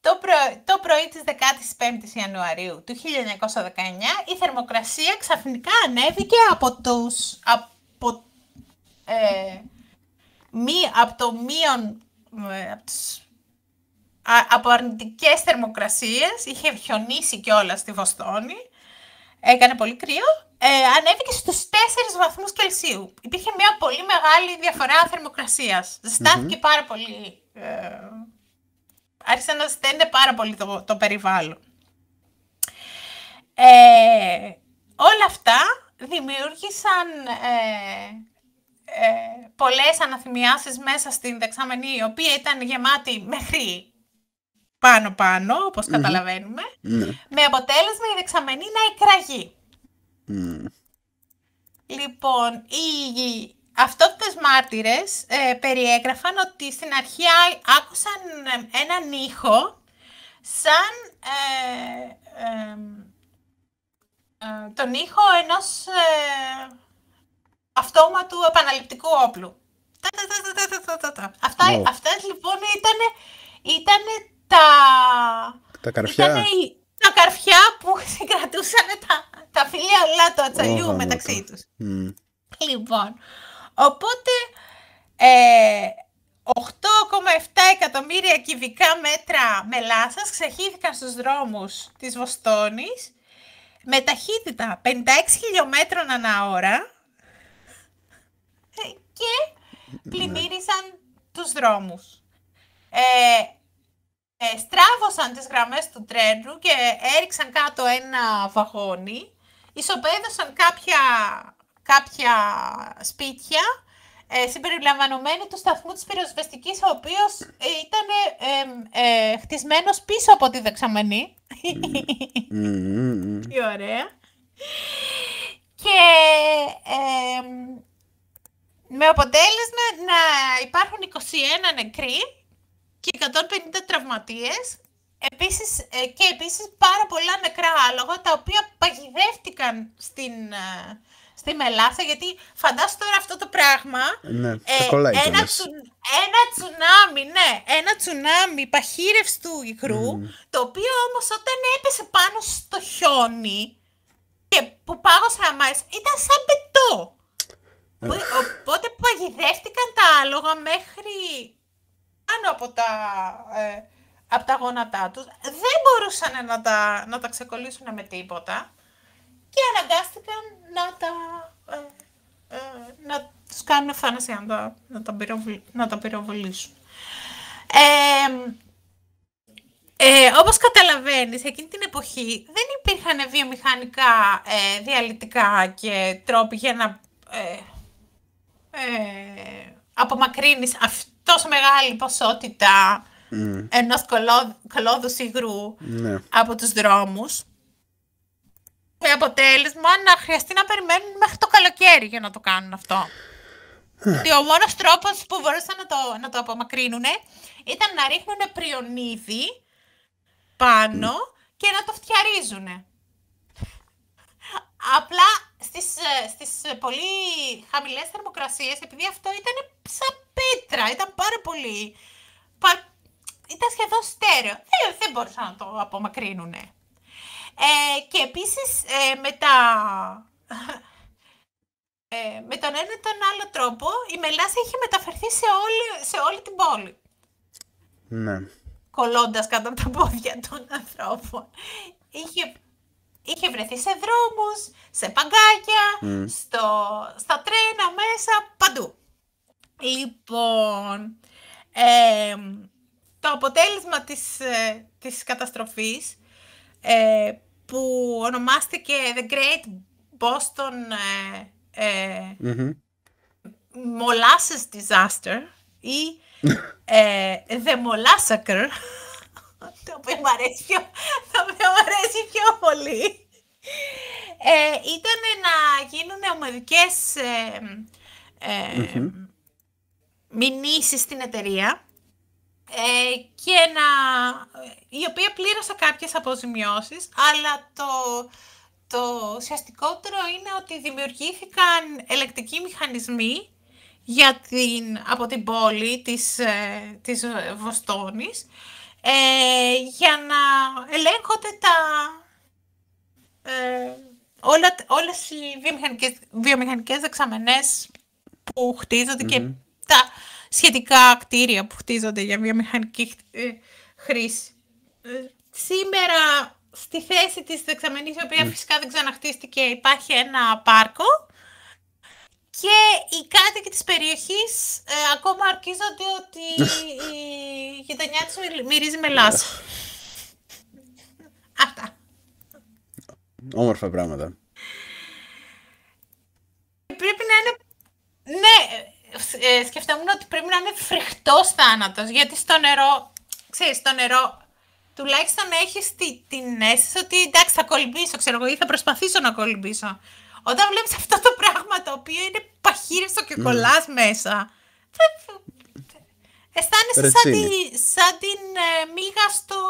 το, το πρωί της 15ης Ιανουαρίου του 1919 η θερμοκρασία ξαφνικά ανέβηκε από τους... Από, ε, μη, από το μείον... Ε, από από αρνητικές θερμοκρασίες, είχε χιονίσει κιόλας στη Βοστόνη, έκανε πολύ κρύο, ε, ανέβηκε στους 4 βαθμούς Κελσίου. Υπήρχε μια πολύ μεγάλη διαφορά θερμοκρασίας. πάρα πολύ, ε, άρχισε να ζεσταίνεται πάρα πολύ το, το περιβάλλον. Ε, όλα αυτά δημιούργησαν ε, ε, πολλές αναθυμιάσεις μέσα στην δεξαμενή, η οποία ήταν γεμάτη μέχρι πάνω-πάνω, όπως καταλαβαίνουμε, ναι. με αποτέλεσμα η δεξαμενή να εκραγεί. Λοιπόν, οι αυτόπτες μάρτυρες ε, περιέγραφαν ότι στην αρχή άκουσαν ε, έναν ήχο σαν ε, τον ήχο ενός αυτόματου επαναληπτικού όπλου. Αυτά, Αυτές λοιπόν ήταν, ήτανε τα... Τα καρφιά. τα καρφιά που συγκρατούσαν τα, τα φιλία όλα του ατσαλιού μεταξύ τους. Λοιπόν, οπότε ε, τεράστια κυβικά μέτρα μελάσσας ξεχύθηκαν στους δρόμους της Βοστόνης με ταχύτητα 56 χιλιόμετρων ανά ώρα και πλημμύρισαν τους δρόμους. Ε, ε, στράβωσαν τις γραμμές του τρένου και έριξαν κάτω ένα βαγόνι, ισοπαίδωσαν κάποια, κάποια σπίτια, ε, συμπεριλαμβανομένου του σταθμού της πυροσβεστικής, ο οποίος ε, ήταν ε, χτισμένος πίσω από τη δεξαμενή. Τι ωραία. Και με αποτέλεσμα να υπάρχουν 21 νεκροί και 150 τραυματίες. Επίσης, ε, και επίσης πάρα πολλά νεκρά άλογα, τα οποία παγιδεύτηκαν στην, ε, στη μελάσσα, γιατί φαντάσου τώρα αυτό το πράγμα. Ναι, ε, ένα, τσου, ένα τσουνάμι, ναι, ένα τσουνάμι παχύρευστου υγρού, το οποίο όμως όταν έπεσε πάνω στο χιόνι και που πάγωσε αμέσως, ήταν σαν πετό. Οπότε παγιδεύτηκαν τα άλογα μέχρι πάνω από τα, ε, από τα γόνατά τους. Δεν μπορούσαν να τα, να τα ξεκολλήσουν με τίποτα και αναγκάστηκαν να τα, ε, ε, να τους κάνουν ευθάναση να τα, να τα, να τα πυροβολήσουν. Ε, ε, όπως καταλαβαίνεις, εκείνη την εποχή δεν υπήρχαν βιομηχανικά ε, διαλυτικά και τρόποι για να ε, ε, απομακρύνεις τόσο μεγάλη ποσότητα mm. ενός κολόδου υγρού ναι. από τους δρόμους. Με αποτέλεσμα να χρειαστεί να περιμένουν μέχρι το καλοκαίρι για να το κάνουν αυτό. Και ο μόνος τρόπος που μπορούσαν να το, να το απομακρύνουν ήταν να ρίχνουν πριονίδι πάνω και να το φτιαρίζουν. Απλά στις, ε, στις ε, πολύ χαμηλές θερμοκρασίες, επειδή αυτό ήταν σαν πέτρα, ήταν πάρα πολύ... Ήταν σχεδόν στέρεο. Δεν, δεν μπορούσαν να το απομακρύνουν. Ε, και επίσης ε, με τα... Ε, με τον ένα ή τον άλλο τρόπο η μελάσσα είχε μεταφερθεί σε όλη, σε όλη την πόλη. Ναι. Κολλώντας κάτω από τα πόδια των ανθρώπων. Είχε είχε βρεθεί σε δρόμους, σε παγκάκια, στο, στα τρένα μέσα, παντού. Λοιπόν, το αποτέλεσμα της, ε, της καταστροφής ε, που ονομάστηκε The Great Boston ε, mm Molasses Disaster ή The Molassacre το οποίο μου αρέσει πιο, το οποίο μου αρέσει πιο πολύ. Ε, ήταν να γίνουν ομαδικές ε, ε, μηνύσεις στην εταιρεία ε, και να, η οποία πλήρωσε κάποιες αποζημιώσεις, αλλά το, το ουσιαστικότερο είναι ότι δημιουργήθηκαν ελεκτικοί μηχανισμοί για την, από την πόλη της, ε, της Βοστόνης, ε, για να ελέγχονται τα, ε, όλα, όλες οι βιομηχανικές, βιομηχανικές δεξαμενές που χτίζονται και τα σχετικά κτίρια που χτίζονται για βιομηχανική ε, χρήση. Ε, σήμερα στη θέση της δεξαμενής, η οποία φυσικά δεν ξαναχτίστηκε, υπάρχει ένα πάρκο και οι κάτοικοι της περιοχής ε, ακόμα αρκίζονται ότι η γειτονιά τους μυρίζει μελάς. Αυτά. Όμορφα πράγματα. Πρέπει να είναι... Ναι, ε, σκεφτόμουν ότι πρέπει να είναι φρικτός θάνατος, γιατί στο νερό, ξέρεις, στο νερό τουλάχιστον έχεις την αίσθηση ότι εντάξει θα κολυμπήσω, ξέρω εγώ, ή θα προσπαθήσω να κολυμπήσω. Όταν βλέπεις αυτό το πράγμα το οποίο είναι παχύριστο και κολλάς μέσα, αισθάνεσαι σαν, τη, σαν την ε, μίγα στο...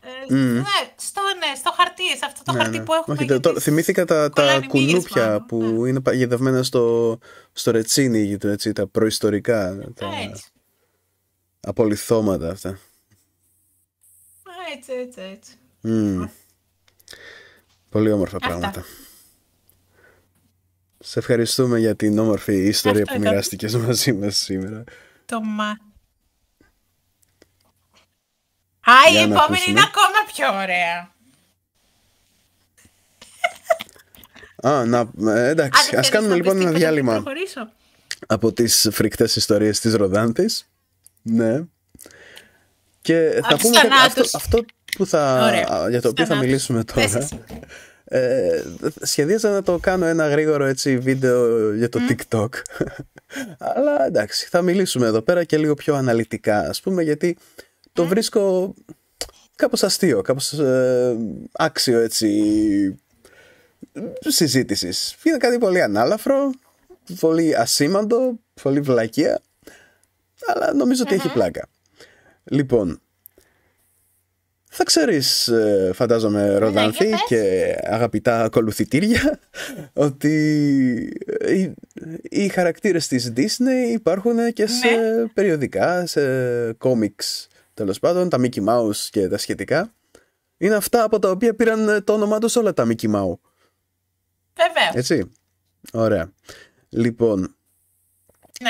Ε, ναι, στο, ναι, στο χαρτί, σε αυτό το ναι, χαρτί ναι. που έχουμε. Όχι, το, θυμήθηκα τα, τα κουνούπια που ναι. είναι παγιδευμένα στο, στο ρετσίνι, έτσι, τα προϊστορικά. Τα έτσι. απολυθώματα αυτά. Έτσι, έτσι, έτσι. Mm. Πολύ όμορφα αυτά. πράγματα. Σε ευχαριστούμε για την όμορφη ιστορία που μοιράστηκες μαζί μας σήμερα. Το μα... Α, η Για να επόμενη ακούσουμε. είναι ακόμα πιο ωραία. Α, να, ε, Αν εντάξει, δεν ας θέλεις κάνουμε να λοιπόν πεις ένα τίποτα, να διάλειμμα προχωρήσω. από τις φρικτές ιστορίες της Ροδάντης. Ναι. Και θα τους πούμε κάτι- αυτό, θανάτους. αυτό που θα, Ωραία. για το οποίο θα Θανάτους. μιλήσουμε Πες τώρα. Εσύ. Ε, σχεδίαζα να το κάνω ένα γρήγορο έτσι βίντεο για το TikTok. Αλλά εντάξει, θα μιλήσουμε εδώ πέρα και λίγο πιο αναλυτικά, ας πούμε, γιατί το βρίσκω κάπως αστείο, κάπως ε, άξιο έτσι συζήτησης. Είναι κάτι πολύ ανάλαφρο, πολύ ασήμαντο, πολύ βλακεία, αλλά νομίζω ότι έχει πλάκα. Λοιπόν, θα ξέρεις, ε, φαντάζομαι, Ροδάνθη για πες. και αγαπητά ακολουθητήρια, ότι οι, οι χαρακτήρες της Disney υπάρχουν και σε περιοδικά, σε κόμιξ, τέλος πάντων, τα Mickey Mouse και τα σχετικά. Είναι αυτά από τα οποία πήραν ε, το όνομά τους όλα τα Mickey Mouse. Βεβαίως. Έτσι. Ωραία. Λοιπόν,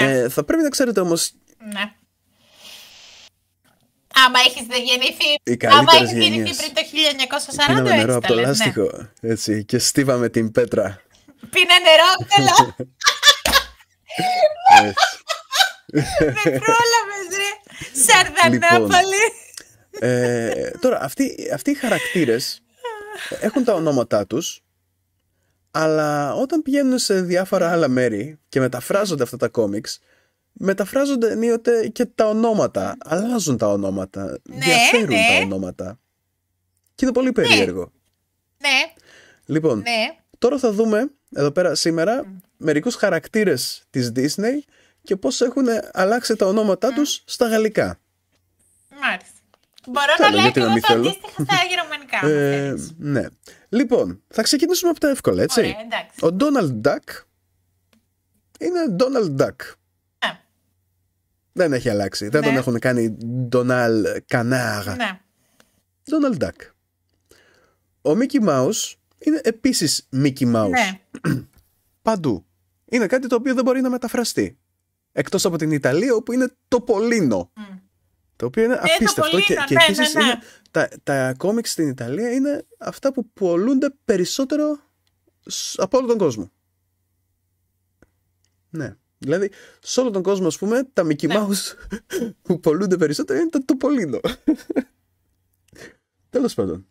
Ναι. ε, θα πρέπει να ξέρετε όμως ναι. Άμα έχεις δεν γεννηθεί, Οι άμα καλύτερες έχεις γεννηθεί γενιές. πριν το 1940, πίναμε έτσι νερό τα από το λες, ναι. λάστιχο έτσι, και στίβαμε την πέτρα. Πίνε νερό από το λάστιχο. Έτσι. Με πρόλαβες ρε. Σαρδανάπολη. Ε, τώρα, αυτοί, αυτοί οι χαρακτήρες έχουν τα ονόματά τους, αλλά όταν πηγαίνουν σε διάφορα άλλα μέρη και μεταφράζονται αυτά τα κόμιξ, μεταφράζονται ενίοτε και τα ονόματα. Αλλάζουν τα ονόματα. διαφέρουν ναι. τα ονόματα. Και είναι πολύ περίεργο. Ναι, Λοιπόν, ναι. τώρα θα δούμε εδώ πέρα σήμερα μερικούς χαρακτήρες της Disney και πώς έχουν αλλάξει τα ονόματά τους στα γαλλικά. Μάλιστα. Μπορώ Καλά, να λέω γιατί και να εγώ μην το θέλω. αντίστοιχο στα γερμανικά. αν Ε, θέλεις. ναι. Λοιπόν, θα ξεκινήσουμε από τα εύκολα, έτσι. Ωραία, εντάξει. Ο Donald Duck είναι Donald Duck. Ναι. Δεν έχει αλλάξει. Δεν Ναι. τον έχουν κάνει Donald Canard. Ναι. Donald Duck. Ο Mickey Mouse είναι επίσης Mickey Mouse. Ναι. Παντού. Είναι κάτι το οποίο δεν μπορεί να μεταφραστεί. Εκτός από την Ιταλία όπου είναι το Πολίνο. Το οποίο είναι το απίστευτο. και, Πολίνο, και ναι, επίσης ναι, ναι. είναι τα, τα κόμιξ στην Ιταλία είναι αυτά που πολλούνται περισσότερο σ- από όλο τον κόσμο. Ναι. Δηλαδή, σε όλο τον κόσμο, ας πούμε, τα Mickey Ναι. Mouse που πολλούνται περισσότερο είναι το, το Πολίνο. Τέλος πάντων.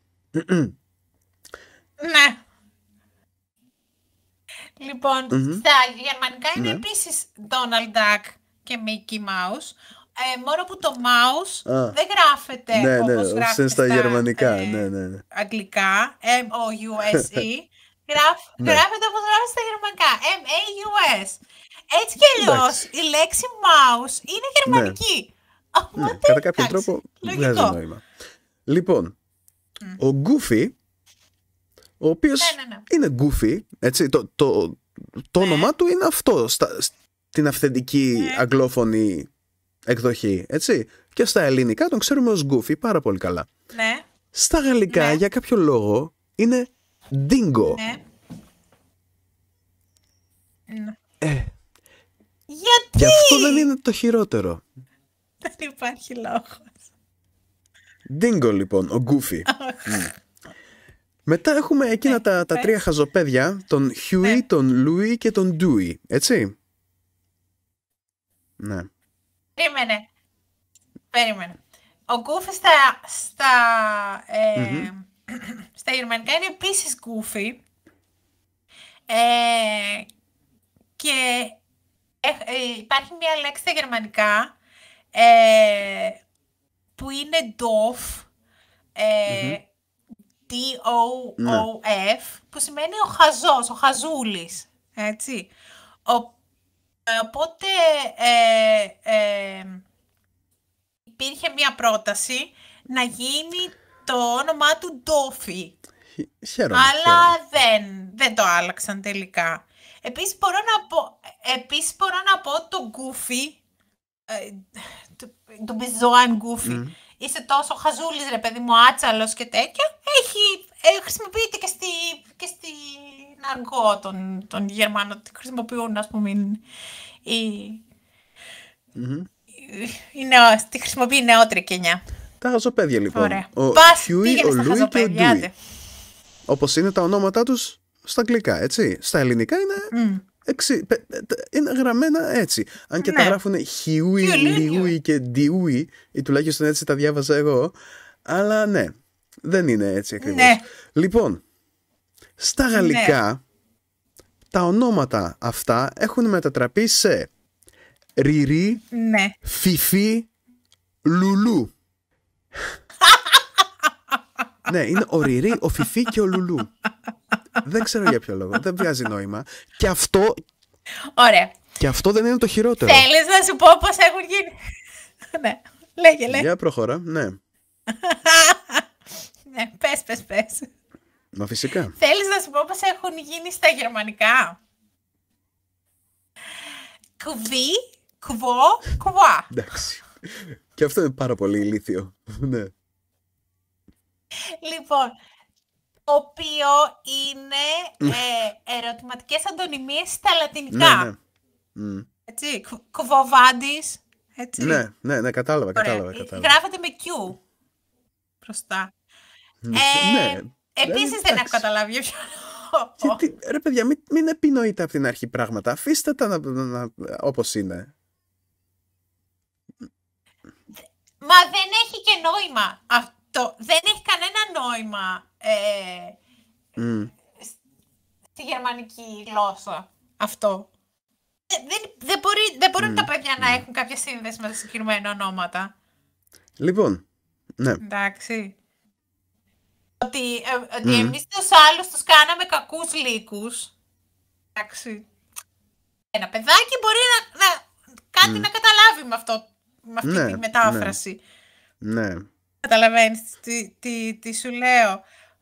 Ναι. Λοιπόν, στα γερμανικά είναι Ναι. επίσης Donald Duck και Mickey Mouse. Ε, μόνο που το mouse Α. δεν γράφεται ναι, ναι, όπως γράφεται στα, γερμανικά. ε, ναι, ναι, ναι. αγγλικά, M-O-U-S-E. Γράφ, Ναι. Γράφεται όπως γράφεται στα γερμανικά, M-A-U-S. Έτσι κι αλλιώς Εντάξει. η λέξη mouse είναι γερμανική. Ναι, Οπότε, κατά κάποιο εντάξει, τρόπο λογικό. βγάζει νόημα. Λοιπόν, ο Goofy, ο οποίος Ναι, ναι, ναι. είναι Goofy, έτσι, το, το, το όνομά του είναι αυτό, στα, στην αυθεντική Ναι. αγγλόφωνη εκδοχή, έτσι. Και στα ελληνικά τον ξέρουμε ως Goofy πάρα πολύ καλά. Ναι, Στα γαλλικά, Ναι. για κάποιο λόγο, είναι Dingo. ναι. Ναι. Ε, Γιατί; Και αυτό δεν είναι το χειρότερο. δεν υπάρχει λόγος. Dingo λοιπόν, ο Goofy. Μμ. Μετά έχουμε εκείνα τα, τα πες. τρία χαζοπέδια, τον Huey, Ναι. τον Louie και τον Dewey, έτσι; Ναι. Περίμενε. Περίμενε. Ο Γκούφι στα, στα, ε, στα γερμανικά είναι επίσης Γκούφι. Ε, και ε, ε, υπάρχει μια λέξη στα γερμανικά ε, που είναι doof. Ε, D-O-O-F, που σημαίνει ο χαζός, ο χαζούλης. Έτσι. Ο, ε, οπότε ε, ε, υπήρχε μια πρόταση να γίνει το όνομά του Ντόφι. Χ- Χαίρομαι. Αλλά χαίρομαι. δεν, δεν το άλλαξαν τελικά. Επίσης μπορώ να πω, επίσης μπορώ να πω το Goofy, ε, το, το Bizoan Goofy, είσαι τόσο χαζούλης ρε παιδί μου, άτσαλος και τέτοια, έχει, ε, χρησιμοποιείται και, στη, και στην αργό των, των Γερμανών, τη χρησιμοποιούν ας πούμε οι, Μμμ. οι νεο, τη χρησιμοποιεί η νεότερη γενιά. Τα χαζοπέδια λοιπόν. Ωραία. Ο Πας, Χιούι, πήγαινε ο στα Λούι και ο χαζοπέδια, Ντούι. άντε. Όπως είναι τα ονόματά τους στα αγγλικά, έτσι. Στα ελληνικά είναι, Μμ. εξι, πε- ε, τε- είναι γραμμένα έτσι. Αν και τα Ναι. γράφουν Χιούι, Χιούι, Λούι. Λιούι και Ντιούι, ή τουλάχιστον έτσι τα διάβαζα εγώ. Αλλά ναι, δεν είναι έτσι ακριβώς. Ναι. Λοιπόν, στα γαλλικά τα ονόματα αυτά έχουν μετατραπεί σε Ριρί, Ναι. Φιφί, Λουλού. ναι, είναι ο Ριρί, ο Φιφί και ο Λουλού. Δεν ξέρω για ποιο λόγο. Δεν βγάζει νόημα. Και αυτό, Ωραία. και αυτό δεν είναι το χειρότερο. Θέλεις να σου πω πώς έχουν γίνει; ναι. Λέγε, λέγε. Για προχώρα, ναι. Ναι, πες, πες, πες. Μα φυσικά. Θέλεις να σου πω πώς έχουν γίνει στα γερμανικά; Κουβί, κουβό, κουβά. Εντάξει. και αυτό είναι πάρα πολύ ηλίθιο. ναι. Λοιπόν, το οποίο είναι ε, ερωτηματικές αντωνυμίες στα λατινικά. ναι, ναι. Μμ. Έτσι, κου- κουβοβάντης. Έτσι. ναι, ναι, ναι, κατάλαβα, Ωραία. κατάλαβα. κατάλαβα. Γράφεται με Q. Μπροστά. ναι, Ε, Επίσης δεν έχω εντάξει. καταλάβει για ποιο λόγο. Γιατί, ρε παιδιά, μην, μην επινοείτε από την αρχή πράγματα. Αφήστε τα να, να, να- όπως είναι. Μα δεν έχει και νόημα αυτό. Δεν έχει κανένα νόημα ε, Μμ. στη γερμανική γλώσσα αυτό. Ε, Δεν, δεν, μπορεί, δεν μπορούν τα παιδιά να έχουν κάποια σύνδεση με τα συγκεκριμένα ονόματα. Λοιπόν, ναι. Εντάξει. Ότι, ε, ότι Μμμ. εμείς τους άλλους τους κάναμε κακούς λύκους. Εντάξει. Ένα παιδάκι μπορεί να, να κάτι να καταλάβει με, αυτό, με αυτή Ναι, τη μετάφραση. Ναι. Καταλαβαίνεις τι, τι, τι σου λέω.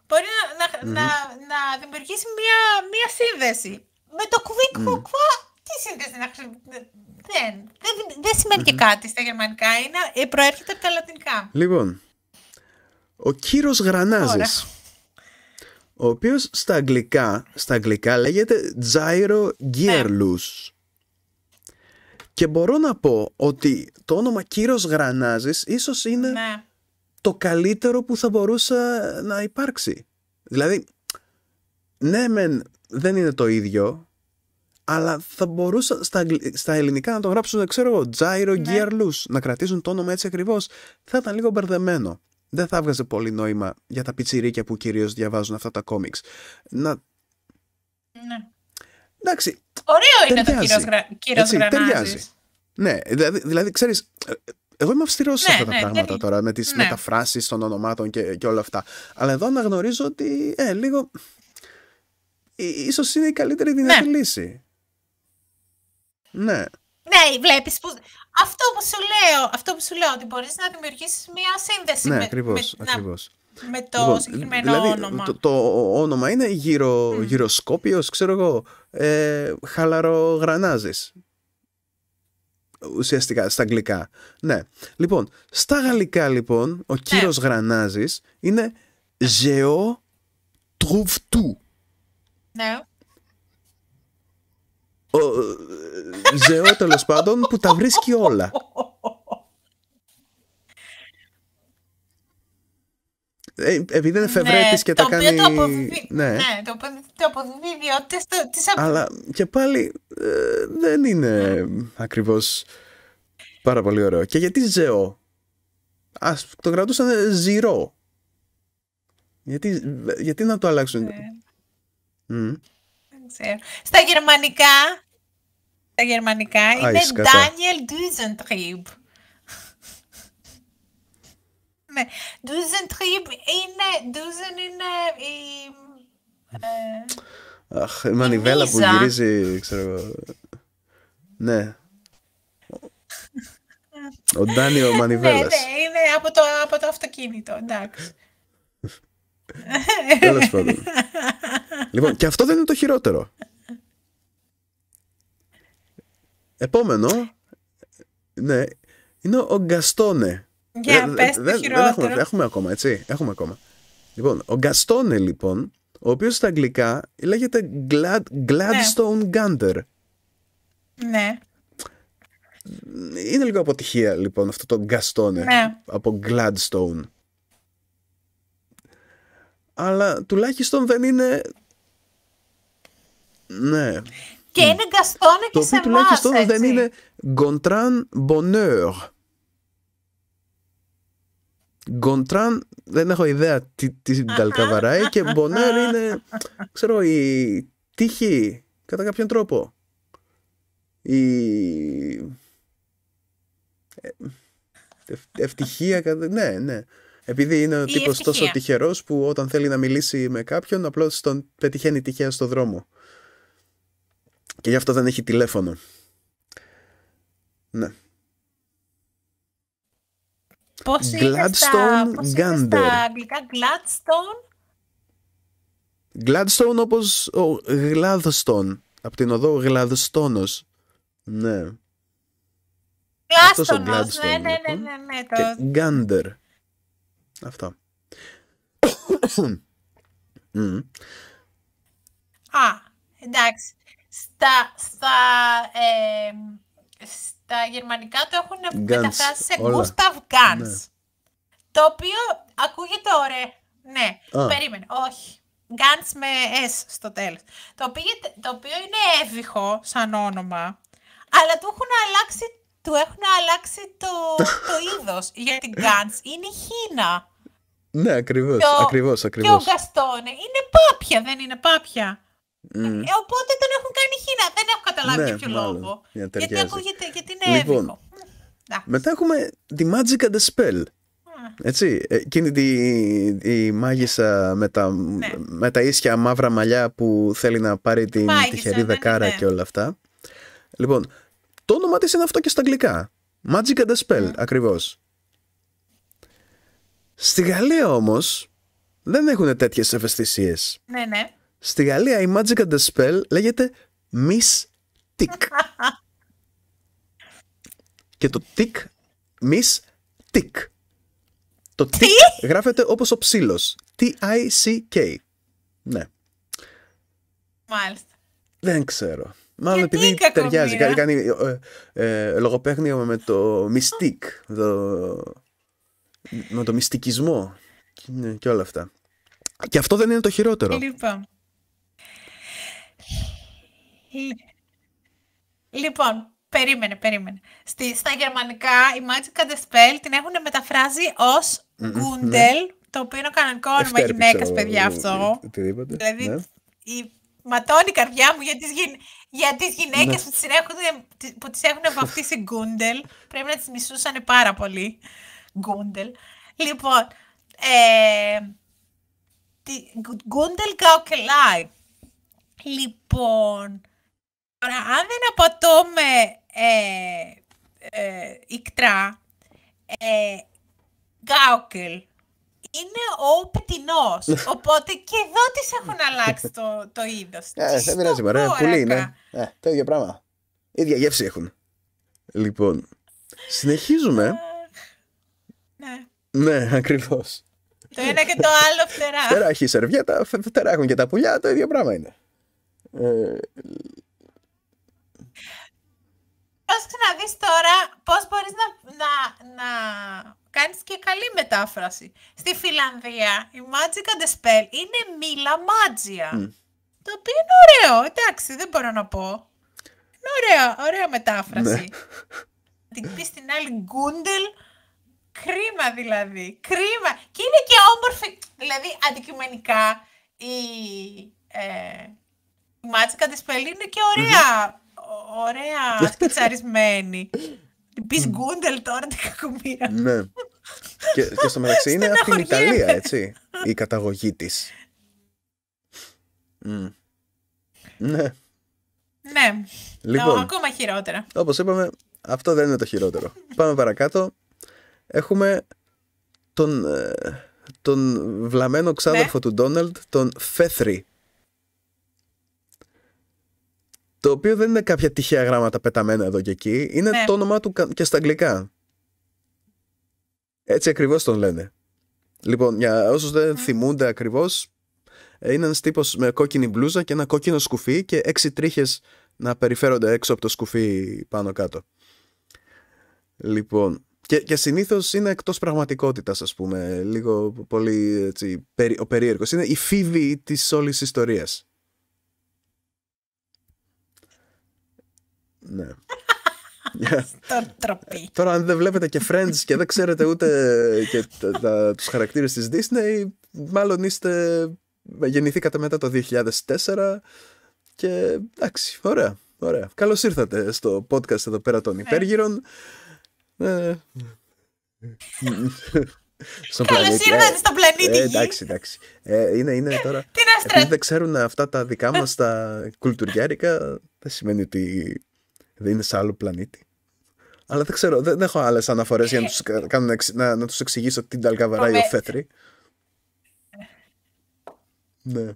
Μπορεί να, να, να, να δημιουργήσει μία, μία σύνδεση. Με το κουβί κουβά, τι σύνδεση να χρησιμοποιήσει. Δεν, δεν, δεν σημαίνει και κάτι στα γερμανικά. Είναι, ε, προέρχεται από τα λατινικά. Λοιπόν, ο κύρος Γρανάζης, ο οποίος στα αγγλικά, στα αγγλικά λέγεται Gyro Gearlus. Και μπορώ να πω ότι το όνομα κύρος Γρανάζης ίσως είναι Ναι. Το καλύτερο που θα μπορούσε να υπάρξει. Δηλαδή, ναι μεν δεν είναι το ίδιο, αλλά θα μπορούσα στα, αγγλ- στα ελληνικά να το γράψουν, ξέρω εγώ, Gyro Ναι. Gearlus, να κρατήσουν το όνομα έτσι ακριβώς. Θα ήταν λίγο μπερδεμένο. Δεν θα έβγαζε πολύ νόημα για τα πιτσιρίκια που κυρίως διαβάζουν αυτά τα κόμιξ. Να... ναι. Εντάξει, Ωραίο είναι το Ταιριάζει. κύριος, γρα... κύριος Έτσι, ταιριάζει. Γρανάζης. Ναι, δηλαδή, δηλαδή ξέρεις, ε, εγώ είμαι αυστηρός σε Ναι, αυτά τα ναι, πράγματα ταιри- τώρα, με τις ναι. μεταφράσεις των ονομάτων και, και όλα αυτά. Αλλά εδώ αναγνωρίζω ότι, ε, λίγο, ί- ίσως είναι η καλύτερη δυνατή Ναι. λύση. Ναι, Ναι, βλέπεις που... Αυτό που σου λέω, αυτό που σου λέω, ότι μπορείς να δημιουργήσεις μία σύνδεση ναι, με, ακριβώς, με, να- ακριβώς. με το Λοιπόν, συγκεκριμένο δηλαδή, όνομα. Το, το όνομα είναι γυρο, γυροσκόπιος, ξέρω εγώ, ε, χαλαρογρανάζης. Ουσιαστικά, στα αγγλικά. Ναι. Λοιπόν, στα γαλλικά λοιπόν, ο κύριος Γρανάζης είναι Geo trouve tout. Ναι. Ο, Ζεό τέλος πάντων που τα βρίσκει όλα. επειδή είναι φευρέτης και το τα οποίο κάνει... Το αποδίδει, ναι. ναι, το οποίο το αποδίδει ιδιότητες το- της απ- Αλλά και πάλι ε, δεν είναι ακριβώς πάρα πολύ ωραίο. Και γιατί Ζεό. Ας το κρατούσαν Ζηρό. Γιατί, γιατί να το αλλάξουν; Ναι. Μμ. Δεν ξέρω. Στα γερμανικά, στα γερμανικά είναι σκατά. Daniel Dusentrieb. Ναι, Dusentrieb είναι, Dusen είναι η... ε, Αχ, η μανιβέλα που Μίζα. γυρίζει, ξέρω εγώ. Ναι. Ο Ντάνιο ναι, Μανιβέλας. ναι, είναι από το, από το αυτοκίνητο, εντάξει. Τέλος πάντων. λοιπόν, και αυτό δεν είναι το χειρότερο. Επόμενο, ναι, είναι ο Γκαστόνε. Για Ε, πες δεν- το δεν χειρότερο. έχουμε, έχουμε ακόμα, έτσι. Έχουμε ακόμα. Λοιπόν, ο Γκαστόνε, λοιπόν, ο οποίος στα αγγλικά λέγεται Glad, Gladstone Gander. Ναι. είναι λίγο αποτυχία λοιπόν αυτό το Γκαστόνε Ναι. από Gladstone. Αλλά τουλάχιστον δεν είναι. Ναι. Και είναι γκαστόνε Το και σε οποίο εμάς, τουλάχιστον έτσι. δεν είναι Gontran Bonheur. Gontran δεν έχω ιδέα τι, τι ταλκαβαράει και Bonheur είναι, ξέρω, η τύχη κατά κάποιον τρόπο. Η ε, ευ- ευτυχία, κατά- ναι, ναι. Επειδή είναι ο Η τύπος τόσο ευτυχία. τυχερός που όταν θέλει να μιλήσει με κάποιον απλώς τον πετυχαίνει τυχαία στο δρόμο. Και γι' αυτό δεν έχει τηλέφωνο. Ναι. Πώς είναι στα, Gladstone πώς είναι Gander. στα αγγλικά; Gladstone; Gladstone όπως ο Gladstone. Από την οδό Γλαδστόνος. Ναι. Αυτός ο Gladstone, ναι, Gladstone, ναι, ναι, λοιπόν. ναι, ναι, Και το... Gander. Αυτό. Μμμ. Α, εντάξει. Στα, στα, ε, στα γερμανικά το έχουν Guns, μεταφράσει σε όλα. Gustav Gans. Ναι. Το οποίο ακούγεται ωραίο. Ναι, Α. περίμενε, όχι. Gans με S στο τέλος. Το οποίο, το οποίο είναι έβυχο σαν όνομα, αλλά του έχουν αλλάξει, του έχουν αλλάξει το, το είδος. Γιατί Gans είναι χίνα. Ναι, ακριβώς, Και ο- ακριβώς, Και ο ακριβώς. Γκαστόνε είναι πάπια, δεν είναι πάπια. Μμ. Ε, οπότε τον έχουν κάνει χίνα. Δεν έχω καταλάβει Ναι, για ποιο μάλλον, λόγο. για να γιατί ταιριάζει. ακούγεται, γιατί είναι Λοιπόν, έβυχο. Μ, εντάξει. Μετά έχουμε τη Magic and the Spell. Έτσι, εκείνη τη, η μάγισσα με τα, Ναι. με τα ίσια μαύρα μαλλιά που θέλει να πάρει την Μάγισσα, τυχερή ναι, ναι, δεκάρα ναι. και όλα αυτά. Λοιπόν, το όνομα της είναι αυτό και στα αγγλικά. Magic and the Spell, ακριβώς. Στη Γαλλία όμως δεν έχουν τέτοιες ευαισθησίες. Ναι, ναι. Στη Γαλλία η Magic and the Spell λέγεται Miss Tick. και το Tick, Miss Tick. Το Tick γράφεται όπως ο ψήλος. T-I-C-K. Ναι. Μάλιστα. Δεν ξέρω. Μάλλον Γιατί επειδή η κακομοίρα; ταιριάζει. Κάνει, κάνει ε, ε, λογοπαίγνιο με το mystique. Το, με το μυστικισμό. Και, και όλα αυτά. Και αυτό δεν είναι το χειρότερο. Λοιπόν. Λι- Λοιπόν, περίμενε, περίμενε. Στη, στα γερμανικά η Magic and the Spell την έχουν μεταφράσει ως Gundel, το οποίο είναι κανονικό όνομα Ευτέρπη, γυναίκας, ξέρω, παιδιά, αυτό. Οτιδήποτε. Δηλαδή, ναι. η... ματώνει η καρδιά μου για τις, γυ... για τις γυναίκες Ναι. που, τις έχουν, που τις έχουν βαφτίσει Γκούντελ. Πρέπει να τις μισούσαν πάρα πολύ. Γκούντελ. Λοιπόν, ε, τη- Γκούντελ Γκαουκελάι. Λοιπόν, τώρα αν δεν αποτούμε ε, ε, ικτρά, ε, Γκάουκελ είναι ο πετεινός. Οπότε και εδώ τις έχουν αλλάξει το, το είδος. Ε, Τι δεν πειράζει, στο μωρέ. Πουλί είναι. κόρακα. Ε, το ίδιο πράγμα. ίδια γεύση έχουν. Λοιπόν, συνεχίζουμε. Ναι. ναι, ακριβώς. Το ένα και το άλλο φτερά. Φτερά έχει η σερβιέτα, φε- φτερά έχουν και τα πουλιά, το ίδιο πράγμα είναι. Ε, Πρόσεξε να δεις τώρα πώς μπορείς να, να, να κάνεις και καλή μετάφραση. Στη Φιλανδία η Magic and the Spell είναι μίλα μάτζια. Το οποίο είναι ωραίο, εντάξει, δεν μπορώ να πω. Είναι ωραία, ωραία μετάφραση. Ναι. Την πεις στην άλλη Γκούντελ, κρίμα δηλαδή, κρίμα. Και είναι και όμορφη, δηλαδή αντικειμενικά η, ε, η Magic and the Spell είναι και ωραία, ο- ωραία σπιτσαρισμένη. Την πεις Γκούντελ τώρα την κακομοίρα. ναι. και, και στο μεταξύ είναι από την Στεναχωριέμαι. Ιταλία, έτσι, η καταγωγή της. Μμ. Ναι. Ναι, Λοιπόν. Το, ακόμα χειρότερα. Όπως είπαμε, αυτό δεν είναι το χειρότερο. Πάμε παρακάτω. Έχουμε τον, ε, τον βλαμμένο ξάδερφο του Ντόναλντ, τον Φέθρι. Το οποίο δεν είναι κάποια τυχαία γράμματα πεταμένα εδώ και εκεί. Είναι Ναι. το όνομά του κα- και στα αγγλικά. Έτσι ακριβώς τον λένε. Λοιπόν, για όσους δεν θυμούνται ακριβώς, ε, είναι ένας τύπος με κόκκινη μπλούζα και ένα κόκκινο σκουφί και έξι τρίχες να περιφέρονται έξω από το σκουφί πάνω κάτω. Λοιπόν, και, και συνήθως είναι εκτός πραγματικότητας, ας πούμε, λίγο πολύ έτσι, περί, ο περίεργος. Είναι η φίβη της όλης ιστορίας. Ναι. Στον τροπή. Τώρα αν δεν βλέπετε και Friends και δεν ξέρετε ούτε και τα, τα, τους χαρακτήρες της Disney, μάλλον είστε, γεννηθήκατε μετά το 2004 και εντάξει, ωραία, ωραία. Καλώς ήρθατε στο podcast εδώ πέρα των υπέργυρων. Ε, στον Καλώς πλανήτη. ήρθατε στον πλανήτη ε, εντάξει, εντάξει. Ε, είναι, είναι τώρα. Τι Επειδή δεν ξέρουν αυτά τα δικά μας τα κουλτουριάρικα, δεν σημαίνει ότι δεν είναι σε άλλο πλανήτη. Αλλά δεν ξέρω, δεν, έχω άλλες αναφορές για να τους να, να, να τους εξηγήσω την Ταλκαβαρά ή ο Φέθρη. Ναι.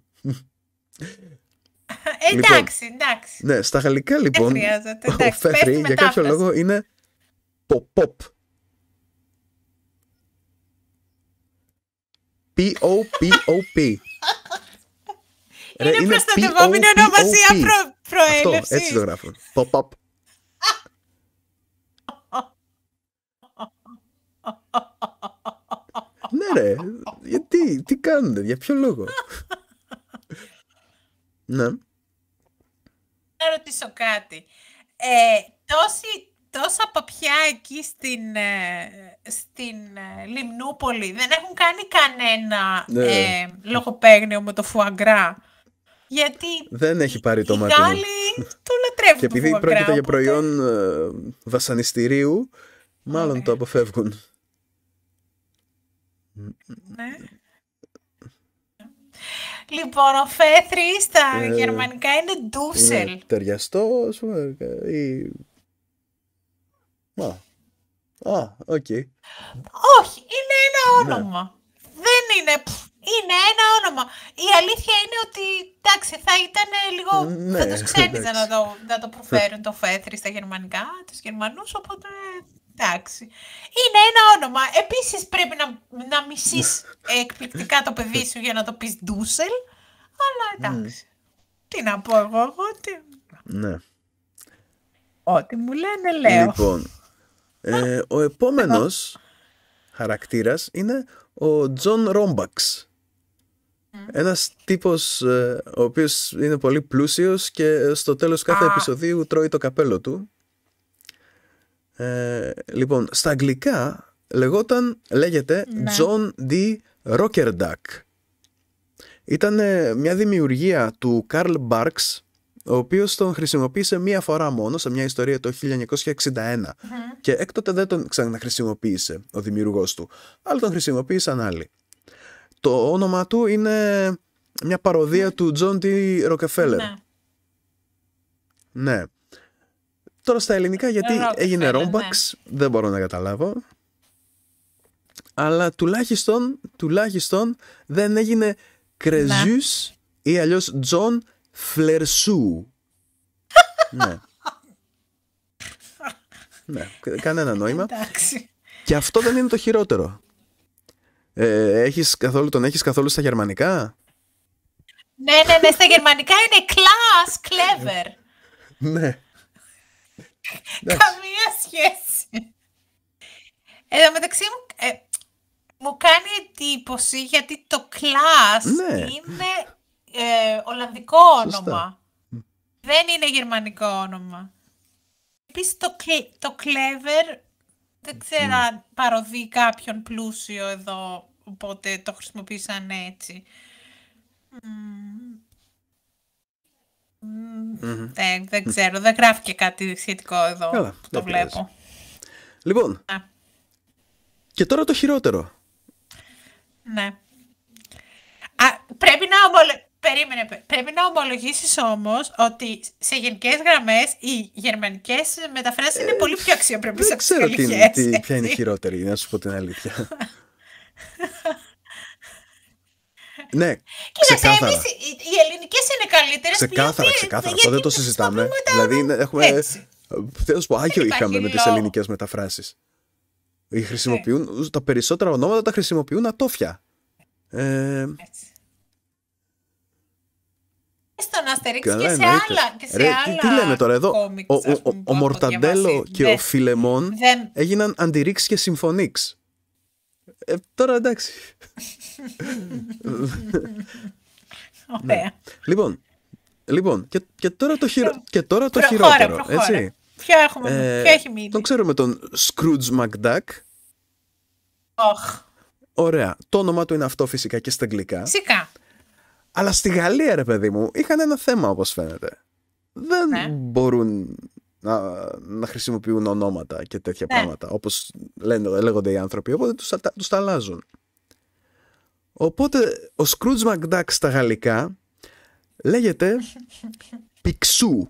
Εντάξει, εντάξει. Ναι, στα γαλλικά λοιπόν, ο Φέθρη για κάποιο λόγο είναι pop-pop. P-O-P-O-P. Είναι προστατευόμενη ονομασία προέλευση. Αυτό, έτσι το γράφω. Pop-up. Ναι ρε, γιατί, τι κάνετε, για ποιο λόγο; ναι. Να ρωτήσω κάτι. Ε, τόση, τόσα παπιά εκεί στην, ε, στην ε, Λιμνούπολη δεν έχουν κάνει κανένα ναι. ε, λογοπαίγνιο με το φουαγκρά. Γιατί δεν έχει πάρει το μάτι. Οι Γάλλοι το λατρεύουν. Και επειδή πρόκειται για προϊόν ε, βασανιστηρίου, μάλλον το αποφεύγουν. Ναι. Λοιπόν, ο Φέθρη στα ε, γερμανικά είναι Ντούσελ. Ναι, ταιριαστό, ας πούμε. Ή... Α, α, οκ. Όχι, είναι ένα ναι. όνομα. Δεν είναι... Είναι ένα όνομα. Η αλήθεια είναι ότι εντάξει, θα ήταν λίγο. Ναι, θα τους ξένιζε να το, να το προφέρουν το φέθρι στα γερμανικά, τους Γερμανούς, οπότε εντάξει. Είναι ένα όνομα. Επίσης πρέπει να, να μισείς εκπληκτικά το παιδί σου για να το πεις Ντούσελ. Αλλά εντάξει. Τι να πω εγώ, εγώ τι... Ναι. Ό,τι μου λένε λέω. Λοιπόν, ε, ο επόμενος χαρακτήρας είναι ο Τζον Ρόμπαξ. Ένας τύπος ε, ο οποίος είναι πολύ πλούσιος και στο τέλος κάθε επεισοδίου τρώει το καπέλο του. Ε, λοιπόν, στα αγγλικά λεγόταν, λέγεται ναι. John D. Rockerduck. Ήταν μια δημιουργία του Carl Barks, ο οποίος τον χρησιμοποίησε μία φορά μόνο σε μια ιστορία το 1961 και έκτοτε δεν τον ξαναχρησιμοποίησε ο δημιουργός του, αλλά τον χρησιμοποίησαν άλλοι. Το όνομα του είναι μια παρωδία του Τζον D. Ροκφέλερ. Ναι. ναι. Τώρα στα ελληνικά γιατί έγινε Ρόμπαξ ναι. δεν μπορώ να καταλάβω. Αλλά τουλάχιστον, τουλάχιστον δεν έγινε Crésus ναι. ή αλλιώς John Flairsou. ναι. ναι, κανένα νόημα. Και αυτό δεν είναι το χειρότερο. Ε, έχεις καθόλου, τον έχεις καθόλου στα γερμανικά; Ναι, ναι, ναι, στα γερμανικά είναι Klaas Klever. ναι. Καμία σχέση. Εδώ μεταξύ μου, ε, μου κάνει εντύπωση γιατί το class ναι. είναι ε, Ολλανδικό όνομα. Δεν είναι γερμανικό όνομα. Επίσης το, το clever δεν ξέρω αν παροδεί κάποιον πλούσιο εδώ, οπότε το χρησιμοποίησαν έτσι. Δεν, ξέρω, δεν γράφει και κάτι σχετικό εδώ. το βλέπω. Λοιπόν, και τώρα το χειρότερο. Ναι. Α, πρέπει να ομολο... Περίμενε, πρέπει να ομολογήσεις όμως ότι σε γενικές γραμμές οι γερμανικές μεταφράσεις είναι πολύ πιο αξιοπρεπείς από τις Δεν ξέρω ποια είναι η χειρότερη, να σου πω την αλήθεια. ναι, ξεκάθαρα. Εμείς, οι ελληνικές είναι καλύτερες. Ξεκάθαρα, ξεκάθαρα. Αυτό δεν το συζητάμε. Δηλαδή έχουμε... Θέλω να σου πω, άγιο είχαμε με τις ελληνικές μεταφράσεις. Χρησιμοποιούν, τα περισσότερα ονόματα τα χρησιμοποιούν ατόφια. Ε, Στον Αστερίξ Καλά, και σε εννοείται. άλλα. Και σε Ρε, άλλα τι, τι λένε τώρα εδώ; κόμικς, Ο, ας ο, ο, πούμε, που ο έχω Μορταντέλο διαβάσει. και ο Δεν- Φιλεμόν δεν- έγιναν αντιρίξ και συμφωνίξ. Ε, τώρα εντάξει. Ωραία. Λοιπόν, λοιπόν και, και τώρα το, χειρο... και τώρα το Προχώρε, χειρότερο. προχώρε. Έτσι. Ποιο, έχουμε, Ε, ποιο έχει μείνει; Τον ξέρουμε τον Scrooge McDuck. Οχ, Ωραία. Το όνομά του είναι αυτό φυσικά και στα αγγλικά. φυσικά. Αλλά στη Γαλλία, ρε παιδί μου, είχαν ένα θέμα όπως φαίνεται. Δεν Ναι. μπορούν να, να χρησιμοποιούν ονόματα και τέτοια Ναι. πράγματα όπως λένε, λέγονται οι άνθρωποι, οπότε τους, τα- τους τα αλλάζουν. Οπότε ο Scrooge McDuck στα γαλλικά λέγεται Πιξού.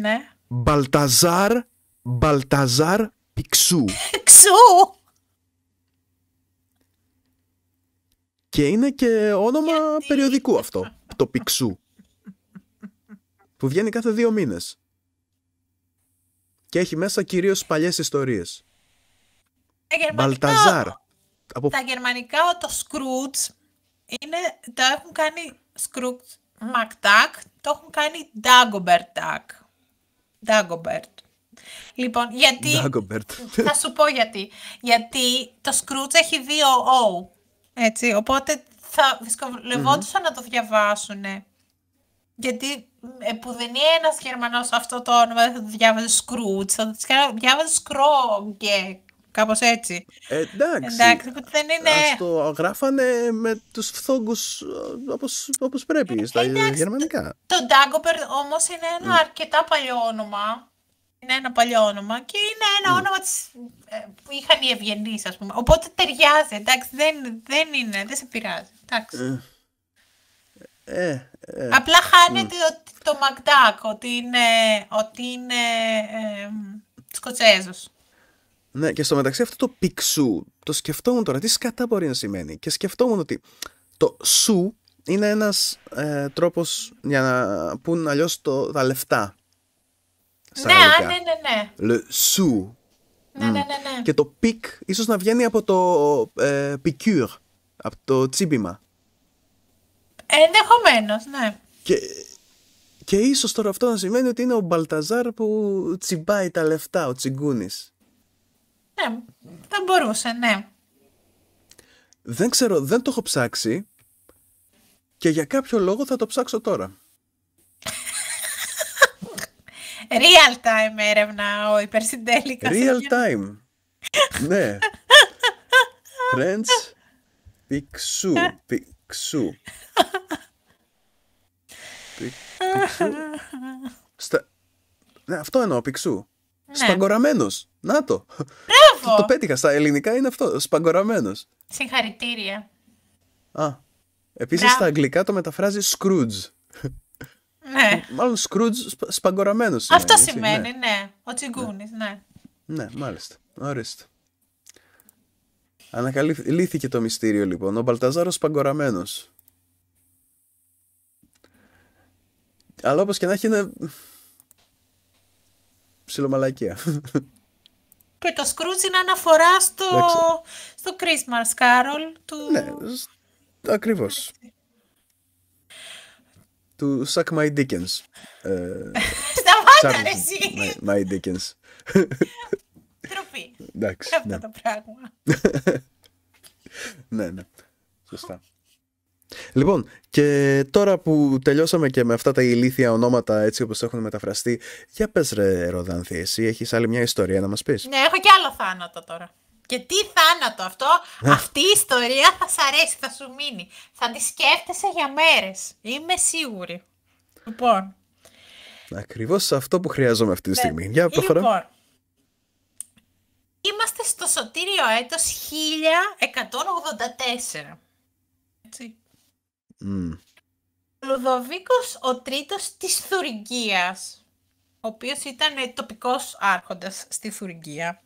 Ναι. Μπαλταζάρ, Μπαλταζάρ Πιξού. Ξού! Και είναι και όνομα περιοδικού αυτό, το Πιξού. Που βγαίνει κάθε δύο μήνες. Και έχει μέσα κυρίως παλιές ιστορίες. Τα γερμανικά- Μπαλταζάρ. Από... Τα γερμανικά το Scrooge είναι, το έχουν κάνει Scrooge McDuck, το έχουν κάνει Dagobert Duck. Dagobert. Λοιπόν, γιατί... Dagobert. Θα σου πω γιατί. Γιατί το Scrooge έχει δύο O. Έτσι, οπότε θα δυσκολευόντουσαν να το διαβάσουν. Γιατί ε, που δεν είναι ένας Γερμανός αυτό το όνομα δεν θα το διάβαζες Scrooge, θα το διάβαζες Scrooge, κάπως έτσι. Ε, εντάξει. Εντάξει, που δεν είναι... Ας το γράφανε με τους φθόγκους ε, όπως, όπως πρέπει στα εντάξει. γερμανικά. Το Dagobert όμως είναι ένα αρκετά παλιό όνομα. Είναι ένα παλιό όνομα και είναι ένα όνομα της, ε, που είχαν οι ευγενείς, ας πούμε. Οπότε ταιριάζει, εντάξει, δεν, δεν είναι, δεν σε πειράζει. Εντάξει. Ε, ε, Απλά χάνεται ότι το McDuck, ότι είναι, ότι είναι ε, Σκοτσέζος. Ναι, και στο μεταξύ αυτό το Picsou το σκεφτόμουν τώρα. Τι σκατά μπορεί να σημαίνει. Και σκεφτόμουν ότι το sou είναι ένας ε, τρόπος για να πούν αλλιώς το, τα λεφτά. Στα Ναι, α, γαλλικά. ναι, ναι, ναι. Le sou. Ναι, ναι, ναι, ναι. Και το pic ίσως να βγαίνει από το ε, piqûre, από το τσίμπημα. Ενδεχομένως, ναι. Και, και ίσως τώρα αυτό να σημαίνει ότι είναι ο Μπαλταζάρ που τσιμπάει τα λεφτά, ο τσιγκούνης. Ναι, θα μπορούσε, ναι. Δεν ξέρω, δεν το έχω ψάξει και για κάποιο λόγο θα το ψάξω τώρα. Real time έρευνα ο υπερσυντέλικας. Real time. ναι. French Picsou. Picsou. Πι- Picsou. Στα... Ναι, αυτό εννοώ, Picsou. Σπαγκοραμένος. Να το. Το, Μπράβο! το πέτυχα. Στα ελληνικά είναι αυτό. Σπαγκοραμένος. Συγχαρητήρια. Α. Επίσης Μπράβο. στα αγγλικά το μεταφράζει Scrooge. Ναι. Μάλλον Scrooge σπα- σπαγκοραμένος Αυτό έτσι, σημαίνει, ναι. ναι. Ο τσιγκούνης, ναι. Ναι, μάλιστα. Ορίστε. Ανακαλύφθηκε το μυστήριο λοιπόν. Ο Μπαλταζάρος παγκοραμένος. Αλλά όπως και να έχει είναι... Ψιλομαλακία. Και το Scrooge είναι αναφορά στο, Εντάξει. στο Christmas Carol του... ναι, σ- ακριβώς. Του Suck My Dickens. Ε, Σταμάτα Charles ρε εσύ! My, my Dickens. Τροπή. Εντάξει. Αυτό ναι. το πράγμα. ναι, ναι. Σωστά. Λοιπόν, και τώρα που τελειώσαμε και με αυτά τα ηλίθια ονόματα έτσι όπως έχουν μεταφραστεί, για πες ρε Ροδάνθη, εσύ έχεις άλλη μια ιστορία να μας πεις; Ναι, έχω και άλλο θάνατο τώρα. Και τι θάνατο αυτό, αυτή η ιστορία θα σ' αρέσει, θα σου μείνει. Θα τη σκέφτεσαι για μέρες. Είμαι σίγουρη. Λοιπόν, Ακριβώς αυτό που χρειάζομαι αυτή τη στιγμή. Για προχώρα. Λοιπόν, είμαστε στο σωτήριο έτος 1184. Έτσι. Μμ. Ο Λουδοβίκος ο τρίτος της Θουριγκίας, ο οποίος ήταν ε, τοπικός άρχοντας στη Θουριγκία,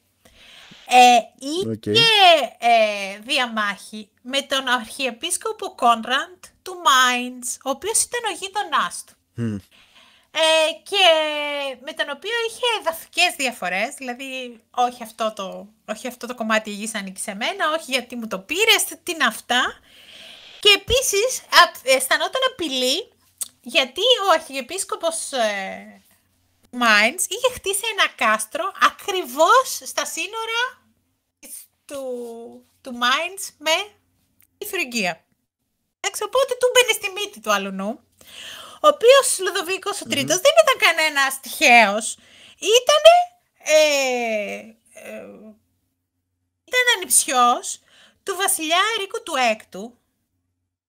ε, είχε Οκ. ε, διαμάχη με τον αρχιεπίσκοπο Κόνραντ του Μάιντς, ο οποίος ήταν ο γείτονάς του. Μμ. Ε, και με τον οποίο είχε εδαφικές διαφορές, δηλαδή όχι αυτό το, όχι αυτό το κομμάτι γης ανήκει σε μένα, όχι γιατί μου το πήρες, τι είναι αυτά. Και επίσης α- αισθανόταν απειλή γιατί ο Αρχιεπίσκοπος ε, Μάινς είχε χτίσει ένα κάστρο ακριβώς στα σύνορα του, του Μάινς με τη Φρυγγία. Εντάξει, οπότε του μπαίνει στη μύτη του αλλού ο οποίος Λουδοβίκος ο τριτο δεν ήταν κανένας τυχαίος. Ήταν. Ε, ε, ήταν ανιψιός του βασιλιά Ερίκου του Έκτου,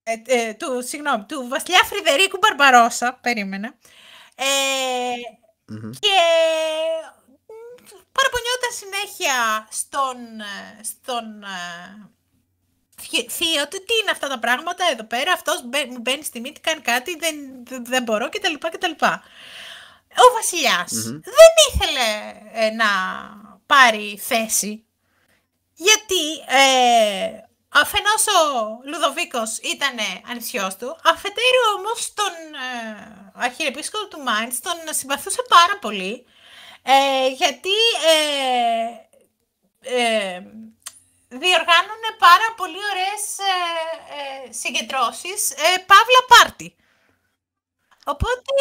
ε, ε, του, συγγνώμη, του βασιλιά Φρυδερίκου Μπαρμπαρόσα, περίμενα, ε, και παραπονιόταν συνέχεια στον, ε, στον θείο του, τι είναι αυτά τα πράγματα εδώ πέρα, αυτός μου μπαίνει στη μύτη, κάνει κάτι, δεν, δεν μπορώ κτλ. κτλ. Ο βασιλιας δεν ήθελε ε, να πάρει θέση, γιατί ε, αφενός ο Λουδοβίκος ήταν ανησιός του, αφετέρου όμως τον ε, αρχιεπίσκοπο του Μάιντς τον συμπαθούσε πάρα πολύ, ε, γιατί ε, ε, διοργάνουν πάρα πολύ ωραίες ε, ε, συγκεντρώσεις, ε, παύλα πάρτι. Οπότε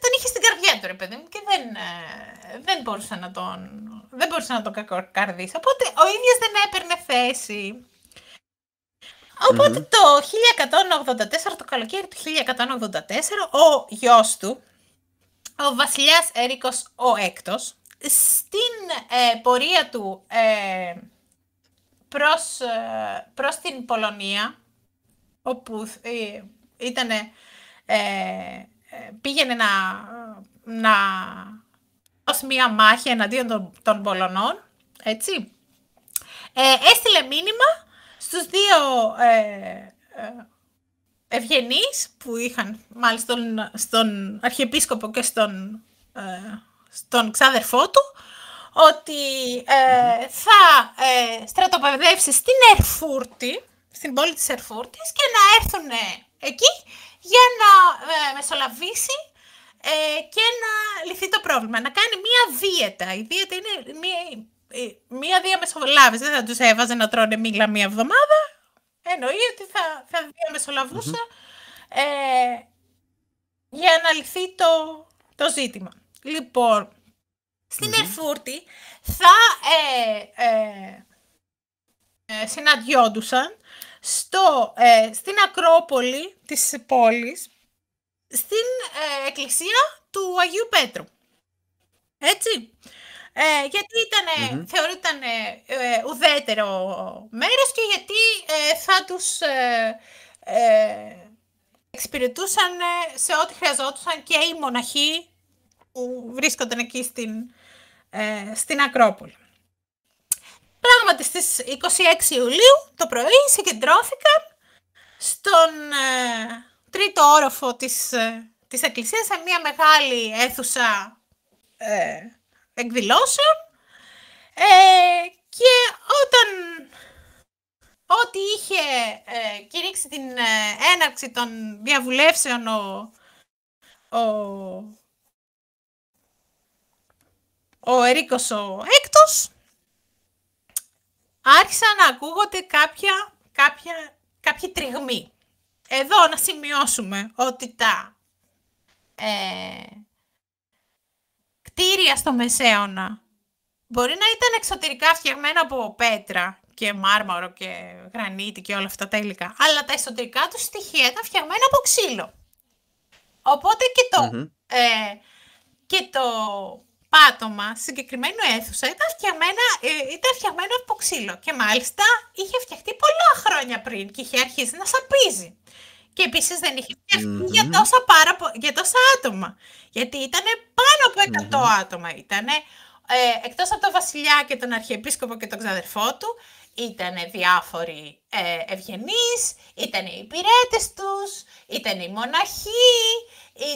τον είχε στην καρδιά του ρε παιδί μου και δεν, ε, δεν μπορούσε να τον, δεν μπορούσε να τον κακοκαρδίσει. Οπότε ο ίδιος δεν έπαιρνε θέση. το 1184, το καλοκαίρι του 1184, ο γιος του, ο βασιλιάς Έρικος ο Έκτος, στην ε, πορεία του ε, προς, ε, προς την Πολωνία, όπου ε, ήτανε, πήγαινε να, να δώσει μία μάχη εναντίον των, των Πολωνών, έτσι, έστειλε μήνυμα στους δύο ευγενείς που είχαν μάλιστα στον, στον Αρχιεπίσκοπο και στον στον ξάδερφό του ότι ε, θα ε, στρατοπεδεύσει στην Ερφούρτη, στην πόλη της Ερφούρτης και να έρθουν εκεί για να ε, μεσολαβήσει ε, και να λυθεί το πρόβλημα. Να κάνει μία δίαιτα. Η δίαιτα είναι μία, μία διαμεσολάβηση. Δεν θα τους έβαζε να τρώνε μήλα μία εβδομάδα. Εννοεί ότι θα, θα διαμεσολαβουσε για να λυθεί το, το ζήτημα. Λοιπόν, στην Ερφούρτη θα ε, ε, ε, συναντιόντουσαν στο, ε, στην Ακρόπολη της πόλης, στην ε, εκκλησία του Αγίου Πέτρου. Έτσι. γιατί ήταν, θεωρείταν ουδέτερο μέρος και γιατί θα τους εξυπηρετούσαν σε ό,τι χρειαζόντουσαν και οι μοναχοί που βρίσκονταν εκεί στην, ε, στην Ακρόπολη. Πράγματι στις 26 Ιουλίου το πρωί συγκεντρώθηκαν στον ε, τρίτο όροφο της, ε, της εκκλησίας σε μια μεγάλη αίθουσα ε, εκδηλώσεων ε, και όταν ό,τι είχε ε, κηρύξει την έναρξη των διαβουλεύσεων ο, ο ο Ερίκος ο έκτος, άρχισαν να ακούγονται κάποια, κάποια, κάποιοι τριγμοί. Εδώ να σημειώσουμε ότι τα ε, κτίρια στο Μεσαίωνα μπορεί να ήταν εξωτερικά φτιαγμένα από πέτρα και μάρμαρο και γρανίτη και όλα αυτά τα υλικά, αλλά τα εσωτερικά τους στοιχεία ήταν φτιαγμένα από ξύλο. Οπότε και το, ε, και το πάτωμα συγκεκριμένου αίθουσα ήταν, φτιαγμένα, ε, ήταν φτιαγμένο από ξύλο και μάλιστα είχε φτιαχτεί πολλά χρόνια πριν και είχε αρχίσει να σαπίζει. Και επίσης δεν είχε για, τόσα πάρα, για τόσα άτομα. Γιατί ήταν πάνω από 100 άτομα. Ήταν ε, εκτός από τον Βασιλιά και τον Αρχιεπίσκοπο και τον ξαδερφό του, ήταν διάφοροι ε, ευγενείς, ήταν οι υπηρέτες τους, ήταν οι μοναχοί,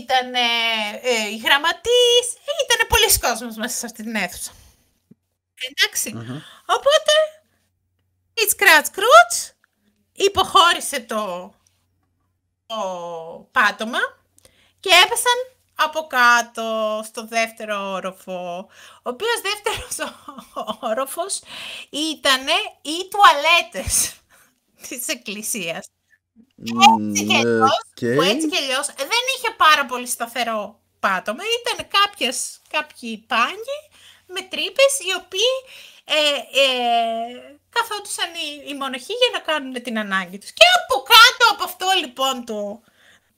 ήταν ε, οι γραμματείς, ήταν πολλοί κόσμος μέσα σε αυτή την αίθουσα. Εντάξει. Οπότε, it's scratch crutch, υποχώρησε το, το πάτωμα και έπεσαν από κάτω στο δεύτερο όροφο, ο οποίος δεύτερος όροφος ήταν οι τουαλέτες της εκκλησίας. Έτσι και αλλιώς, Οκ. που έτσι και αλλιώς δεν είχε πάρα πολύ σταθερό πάτωμα. Ήταν κάποιες, κάποιοι πάγκοι με τρύπες οι οποίοι ε, ε, καθόντουσαν οι, οι μοναχοί για να κάνουν την ανάγκη τους. Και από κάτω από αυτό λοιπόν το,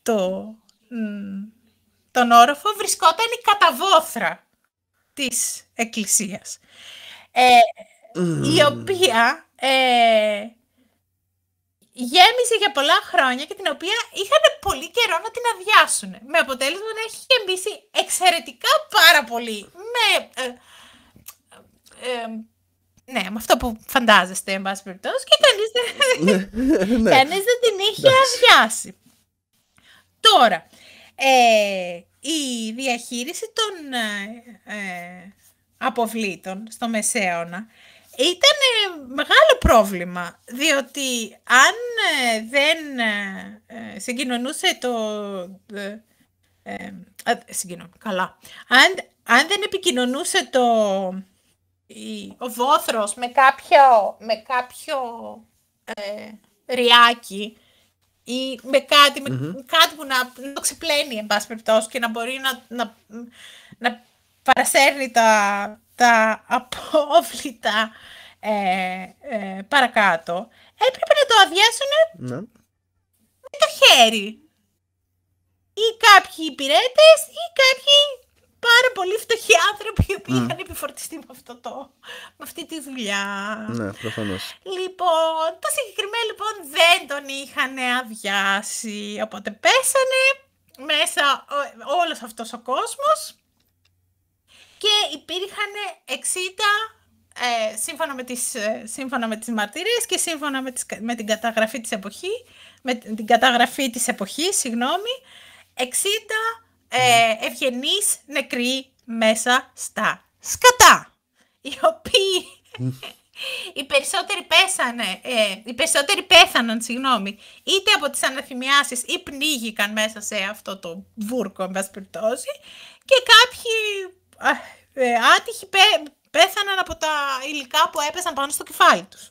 το, μ, τον όροφο βρισκόταν η καταβόθρα της εκκλησίας. Ε, η οποία ε, γέμιζε για πολλά χρόνια και την οποία είχαν πολύ καιρό να την αδειάσουν. Με αποτέλεσμα να έχει γεμίσει εξαιρετικά πάρα πολύ. Με, ε, ε, ναι, με αυτό που φαντάζεστε, εν πάση περιπτώσει, και κανείς δεν, ναι. κανείς δεν την είχε αδειάσει. Τώρα, ε, η διαχείριση των ε, ε, αποβλήτων στο Μεσαίωνα ήταν ε, μεγάλο πρόβλημα, διότι αν ε, δεν ε, ε, συγκοινωνούσε το... ε, ε, α, συγκοινωνώ, καλά. Αν, αν δεν επικοινωνούσε το, η- ο βόθρος με κάποιο, με κάποιο ε, ριάκι ή με κάτι, με κάτι που να, να το ξεπλένει, εν πάση περιπτώσει, και να μπορεί να, να, να παρασέρνει τα, τα απόβλητα ε, ε, παρακάτω, έπρεπε να το αδειάσουν Ναι. με το χέρι. Ή κάποιοι υπηρέτες ή κάποιοι πάρα πολύ φτωχοί άνθρωποι οι οποίοι είχαν επιφορτιστεί με, αυτό το, με αυτή τη δουλειά. Ναι, προφανώς. Λοιπόν, το συγκεκριμένο λοιπόν δεν τον είχαν αδειάσει, οπότε πέσανε μέσα ο- όλος αυτός ο κόσμος και υπήρχαν 60 ε, σύμφωνα, με τις, ε, σύμφωνα με τις μαρτυρίες και σύμφωνα με, τις, με την καταγραφή της εποχή, με την καταγραφή της εποχής, συγγνώμη, 60 ε, ευγενείς νεκροί μέσα στα σκατά, οι οποίοι οι περισσότεροι πέσανε, ε, οι περισσότεροι πέθαναν, συγγνώμη, είτε από τις αναθυμιάσεις ή πνίγηκαν μέσα σε αυτό το βούρκο, εν πάση περιπτώσει, και κάποιοι α, ε, άτυχοι πέ- πέθαναν από τα υλικά που έπεσαν πάνω στο κεφάλι τους.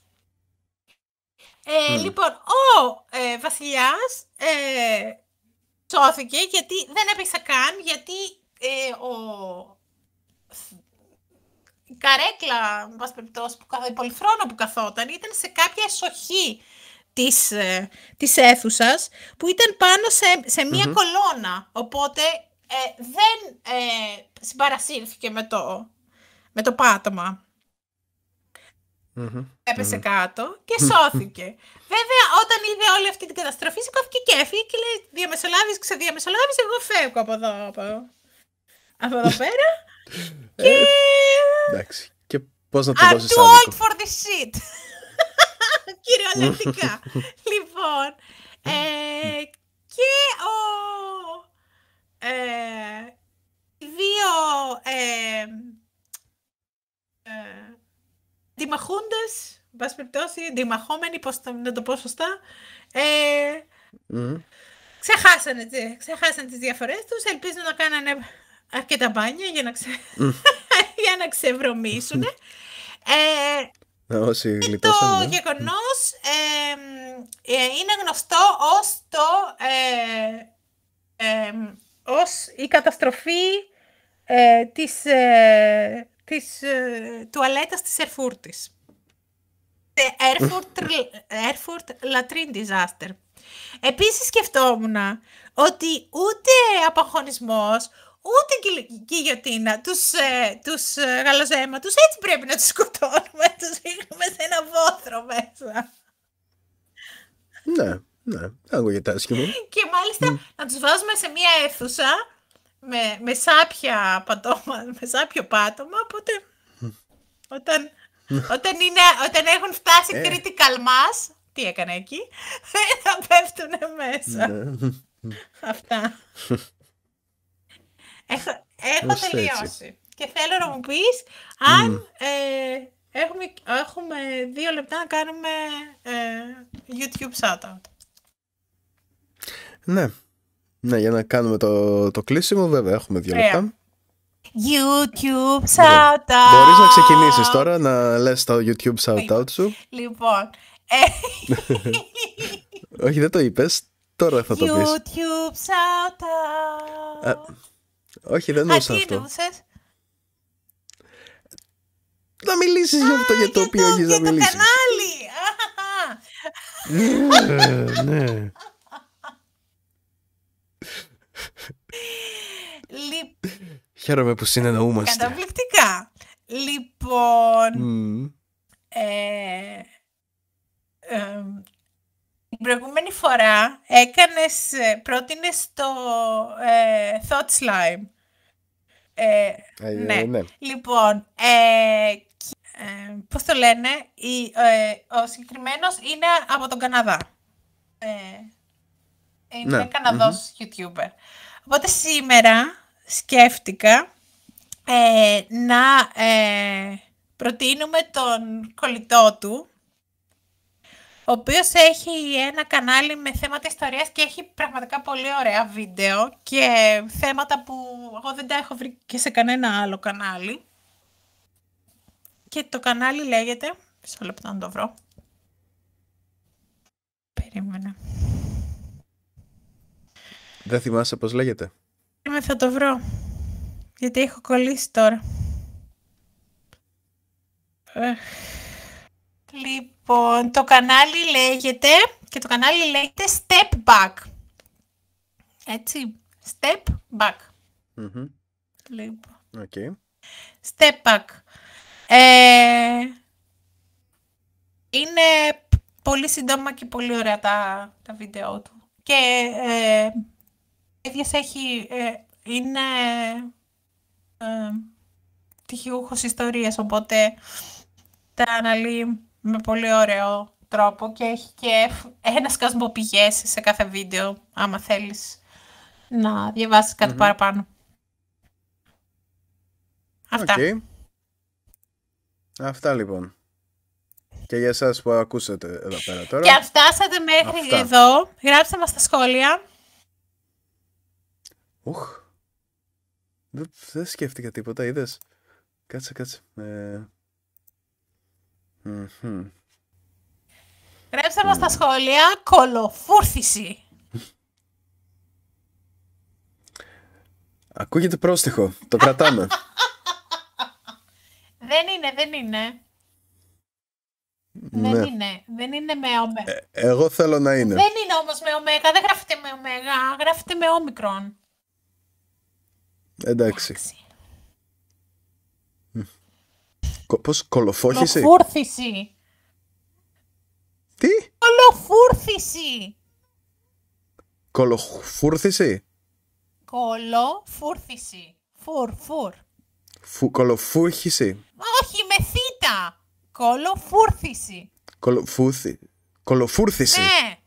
Ε, Λοιπόν, ο ε, βασιλιάς ε, σώθηκε γιατί δεν έπαιξε καν, γιατί ε, ο, η καρέκλα, εν πάση περιπτώσει, που, καθ- η πολυθρόνα που καθόταν ήταν σε κάποια εσοχή της, ε, της αίθουσας που ήταν πάνω σε, σε μια κολόνα. Οπότε ε, δεν ε, συμπαρασύρθηκε με το, με το πάτωμα. Μμμ. Έπεσε κάτω και σώθηκε. Βέβαια, όταν είδε όλη αυτή την καταστροφή, σηκώθηκε και έφυγε και λέει: Διαμεσολάβηση, ξεδιαμεσολάβηση, εγώ φεύγω από εδώ. Από, από εδώ πέρα. και. Εντάξει. Και πώς να το I'm δώσεις too άδικο. old for this shit. Κυριολεκτικά. λοιπόν. Ε, και ο. Ε, οι δύο. Ε, ε, Δημαχούντες, εν πάση περιπτώσει, δημαχόμενοι, πώς το, να το πω σωστά, ε, Μμμ. ξεχάσανε, τε- ξεχάσανε τις διαφορές τους, ελπίζω να κάνανε αρκετά μπάνια για να, ξε... για να ξεβρωμίσουν. ε, Ε, Όσοι το γλιτώσαν, ναι. γεγονός ε, ε, είναι γνωστό ως το ε, ε, ως η καταστροφή ε, της, ε, της ε, τουαλέτας της Ερφούρτης. The Erfurt, Erfurt Latrine Disaster. Επίσης σκεφτόμουν ότι ούτε απαγχωνισμός, ούτε γκυλ- γκυλιοτίνα, τους, ε, τους ε, γαλοζέματους, έτσι πρέπει να τους σκοτώνουμε, τους ρίχνουμε σε ένα βόθρο μέσα. Ναι, ναι. Δεν ακούγεται άσχημο. Και μάλιστα να τους βάζουμε σε μία αίθουσα με, με, σάπια πατώμα, με σάπιο πάτωμα, οπότε όταν, όταν, είναι, όταν έχουν φτάσει Ε. critical mass, τι έκανε εκεί, θα πέφτουν μέσα. Ναι. Αυτά. Έχω, έχω Ως έτσι. τελειώσει. Και θέλω να μου πεις αν ε, έχουμε, έχουμε δύο λεπτά να κάνουμε ε, YouTube shoutout. Ναι. Ναι, για να κάνουμε το, το κλείσιμο, βέβαια, έχουμε δύο Ωραία. λεπτά. YouTube shoutout. Μπορείς να ξεκινήσεις τώρα, να λες το YouTube shout-out σου; Λοιπόν, ε, Όχι, δεν το είπες. Τώρα θα το πεις. YouTube shout out. Α, όχι, δεν Α, νοούσα τι αυτό. εννοούσες; Να μιλήσεις για αυτό για το Για οποίο έχεις για να το μιλήσεις. κανάλι. Ε, ναι. Λοιπόν, Χαίρομαι που συνεννοούμαστε. καταπληκτικά. Λοιπόν, Μμμ. ε, ε, την προηγούμενη φορά έκανες, ε, πρότεινες το ε, Thought Slime. Ε, Ε, ναι. ναι. Λοιπόν, ε, και- ε, πώς το λένε, η, ε, ο συγκεκριμένος είναι από τον Καναδά. Ε, είναι Ναι, Καναδός YouTuber. Οπότε σήμερα σκέφτηκα ε, να ε, προτείνουμε τον κολλητό του, ο οποίος έχει ένα κανάλι με θέματα ιστορίας και έχει πραγματικά πολύ ωραία βίντεο και θέματα που εγώ δεν τα έχω βρει και σε κανένα άλλο κανάλι. Και το κανάλι λέγεται... Μισό λεπτό να το βρω. Περίμενα. Δεν θυμάσαι πώς λέγεται. Είμαι, θα το βρω. Γιατί έχω κολλήσει τώρα. Εχ. Λοιπόν, το κανάλι λέγεται και το κανάλι λέγεται Step Back. Έτσι. Step Back. Μμμ. Λοιπόν. OK. Step Back. Ε, είναι πολύ σύντομα και πολύ ωραία τα, τα βίντεο του. Και ε, ο ίδιος έχει, ε, είναι ε, τυχιούχος ιστορίες, οπότε τα αναλύει με πολύ ωραίο τρόπο και έχει και ένα σκασμό πηγές σε κάθε βίντεο, άμα θέλεις να διαβάσεις κάτι Μμμ. παραπάνω. Αυτά. Οκ. Αυτά λοιπόν. Και για εσάς που ακούσατε εδώ πέρα τώρα. Και αν φτάσατε μέχρι Αυτά. εδώ, γράψτε μας στα σχόλια. Ουχ. Δεν, δεν σκέφτηκα τίποτα, είδες. Κάτσε, κάτσε. Ε... μμμ. Γράψτε μας στα σχόλια κολοφούρθηση. Ακούγεται πρόστιχο. Το κρατάμε. Δεν είναι, δεν είναι. ναι. Δεν είναι. Δεν είναι με ωμέγα. Ε, εγώ θέλω να είναι. Δεν είναι όμως με ωμέγα. Δεν γράφεται με ωμέγα. Γράφεται με όμικρον. Εντάξει. Κο- πώς, κολοφόχηση. Κολοφούρθηση. Τι; Κολοφούρθηση. Κολοφούρθηση. Κολοφούρθηση. Φουρ, φουρ. Φου, κολοφούχηση. Όχι, με θήτα. Κολοφούρθηση. Κολοφούθη. Κολοφούρθηση. Ναι.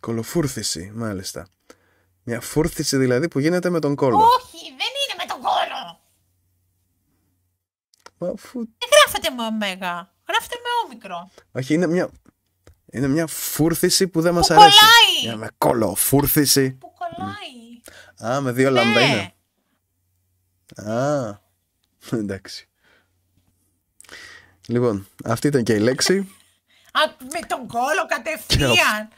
Κολοφούρθηση, μάλιστα. Μια φούρθηση δηλαδή που γίνεται με τον κόλο. Όχι, δεν είναι με τον κόλο. Μα αφού- Δεν γράφεται με ωμέγα. Γράφεται με όμικρο. Όχι, είναι μια... Είναι μια φούρθηση που δεν μας Που αρέσει. κολλάει. Μια με κολοφούρθηση. Που κολλάει. Α, με δύο λάμδα Ναι. είναι. Α, εντάξει. Λοιπόν, αυτή ήταν και η λέξη. Α, με τον κόλο κατευθείαν.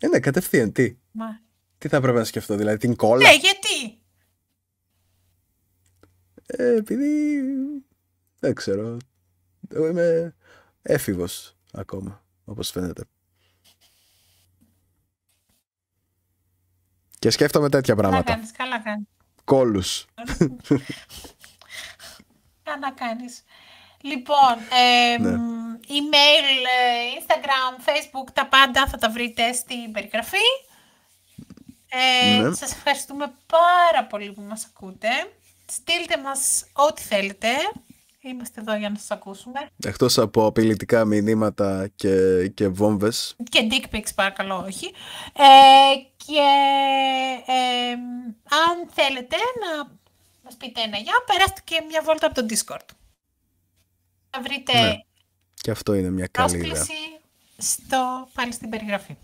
Ε, ναι, κατευθείαν. Τι, Μα, τι θα έπρεπε να σκεφτώ, δηλαδή την κόλλα; ναι, γιατί; Ε, επειδή. Δεν ξέρω. Εγώ είμαι έφηβος ακόμα, όπως φαίνεται. Και σκέφτομαι τέτοια Καλά πράγματα. κάνεις, καλά κάνεις. Κόλους. Καλά κάνεις. Λοιπόν, ε, Ναι. μ, email, ε, Instagram, Facebook, τα πάντα θα τα βρείτε στην περιγραφή. Ε, Ναι. Σας ευχαριστούμε πάρα πολύ που μας ακούτε. Στείλτε μας ό,τι θέλετε. Είμαστε εδώ για να σας ακούσουμε. Εκτός από απειλητικά μηνύματα και, και βόμβες. Και dick pics παρακαλώ όχι. Ε, και ε, αν θέλετε να μας πείτε ένα γεια, περάστε και μια βόλτα από το Discord. Θα βρείτε Ναι. Και αυτό είναι μια καλή ιδέα. πρόσκληση στο, πάλι στην περιγραφή.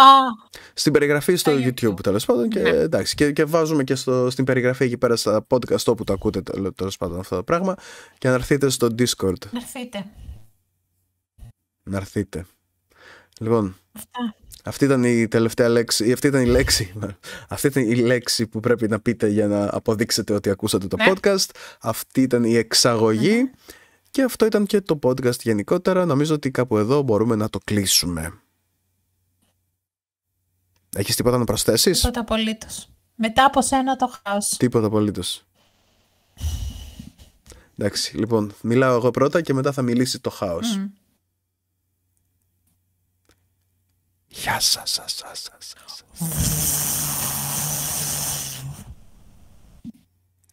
Α, Στην περιγραφή στο Στο YouTube, YouTube. τέλος πάντων. Και, Ναι. εντάξει, και, και βάζουμε και στο, στην περιγραφή εκεί πέρα στα podcast όπου το ακούτε τέλο πάντων αυτό το πράγμα. Και να έρθετε στο Discord. να έρθείτε. Να έρθετε. Λοιπόν, Αυτά. αυτή ήταν η τελευταία λέξη, ή αυτή ήταν η λέξη, αυτή ήταν η λέξη που πρέπει να πείτε για να αποδείξετε ότι ακούσατε το Ναι. podcast. Αυτή ήταν η εξαγωγή και αυτό ήταν και το podcast γενικότερα. Νομίζω ότι κάπου εδώ μπορούμε να το κλείσουμε. Έχεις τίποτα να προσθέσεις; Τίποτα απολύτως. Μετά από σένα το χάος. Τίποτα απολύτως. Εντάξει, λοιπόν, μιλάω εγώ πρώτα και μετά θα μιλήσει το χάος. Μμ. Γεια σας, σας, σας, σας, σας.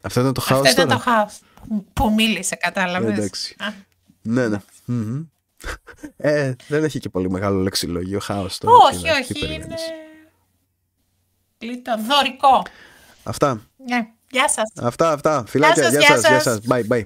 Αυτό ήταν το χάος Αυτό ήταν τώρα. το χάος. Που μίλησε, κατάλαβες; Εντάξει. Α, Ναι, ναι. Μμμ. Ε, δεν έχει και πολύ μεγάλο λεξιλόγιο χάος τώρα. Όχι, Τι να- τι όχι, είναι... περιμένεις. Λίτο, δωρικό. Αυτά, Ναι. Γεια σας. αυτά, αυτά. Φιλάκια, σας, γεια γεια σας, γεια σας. σας. Bye, bye.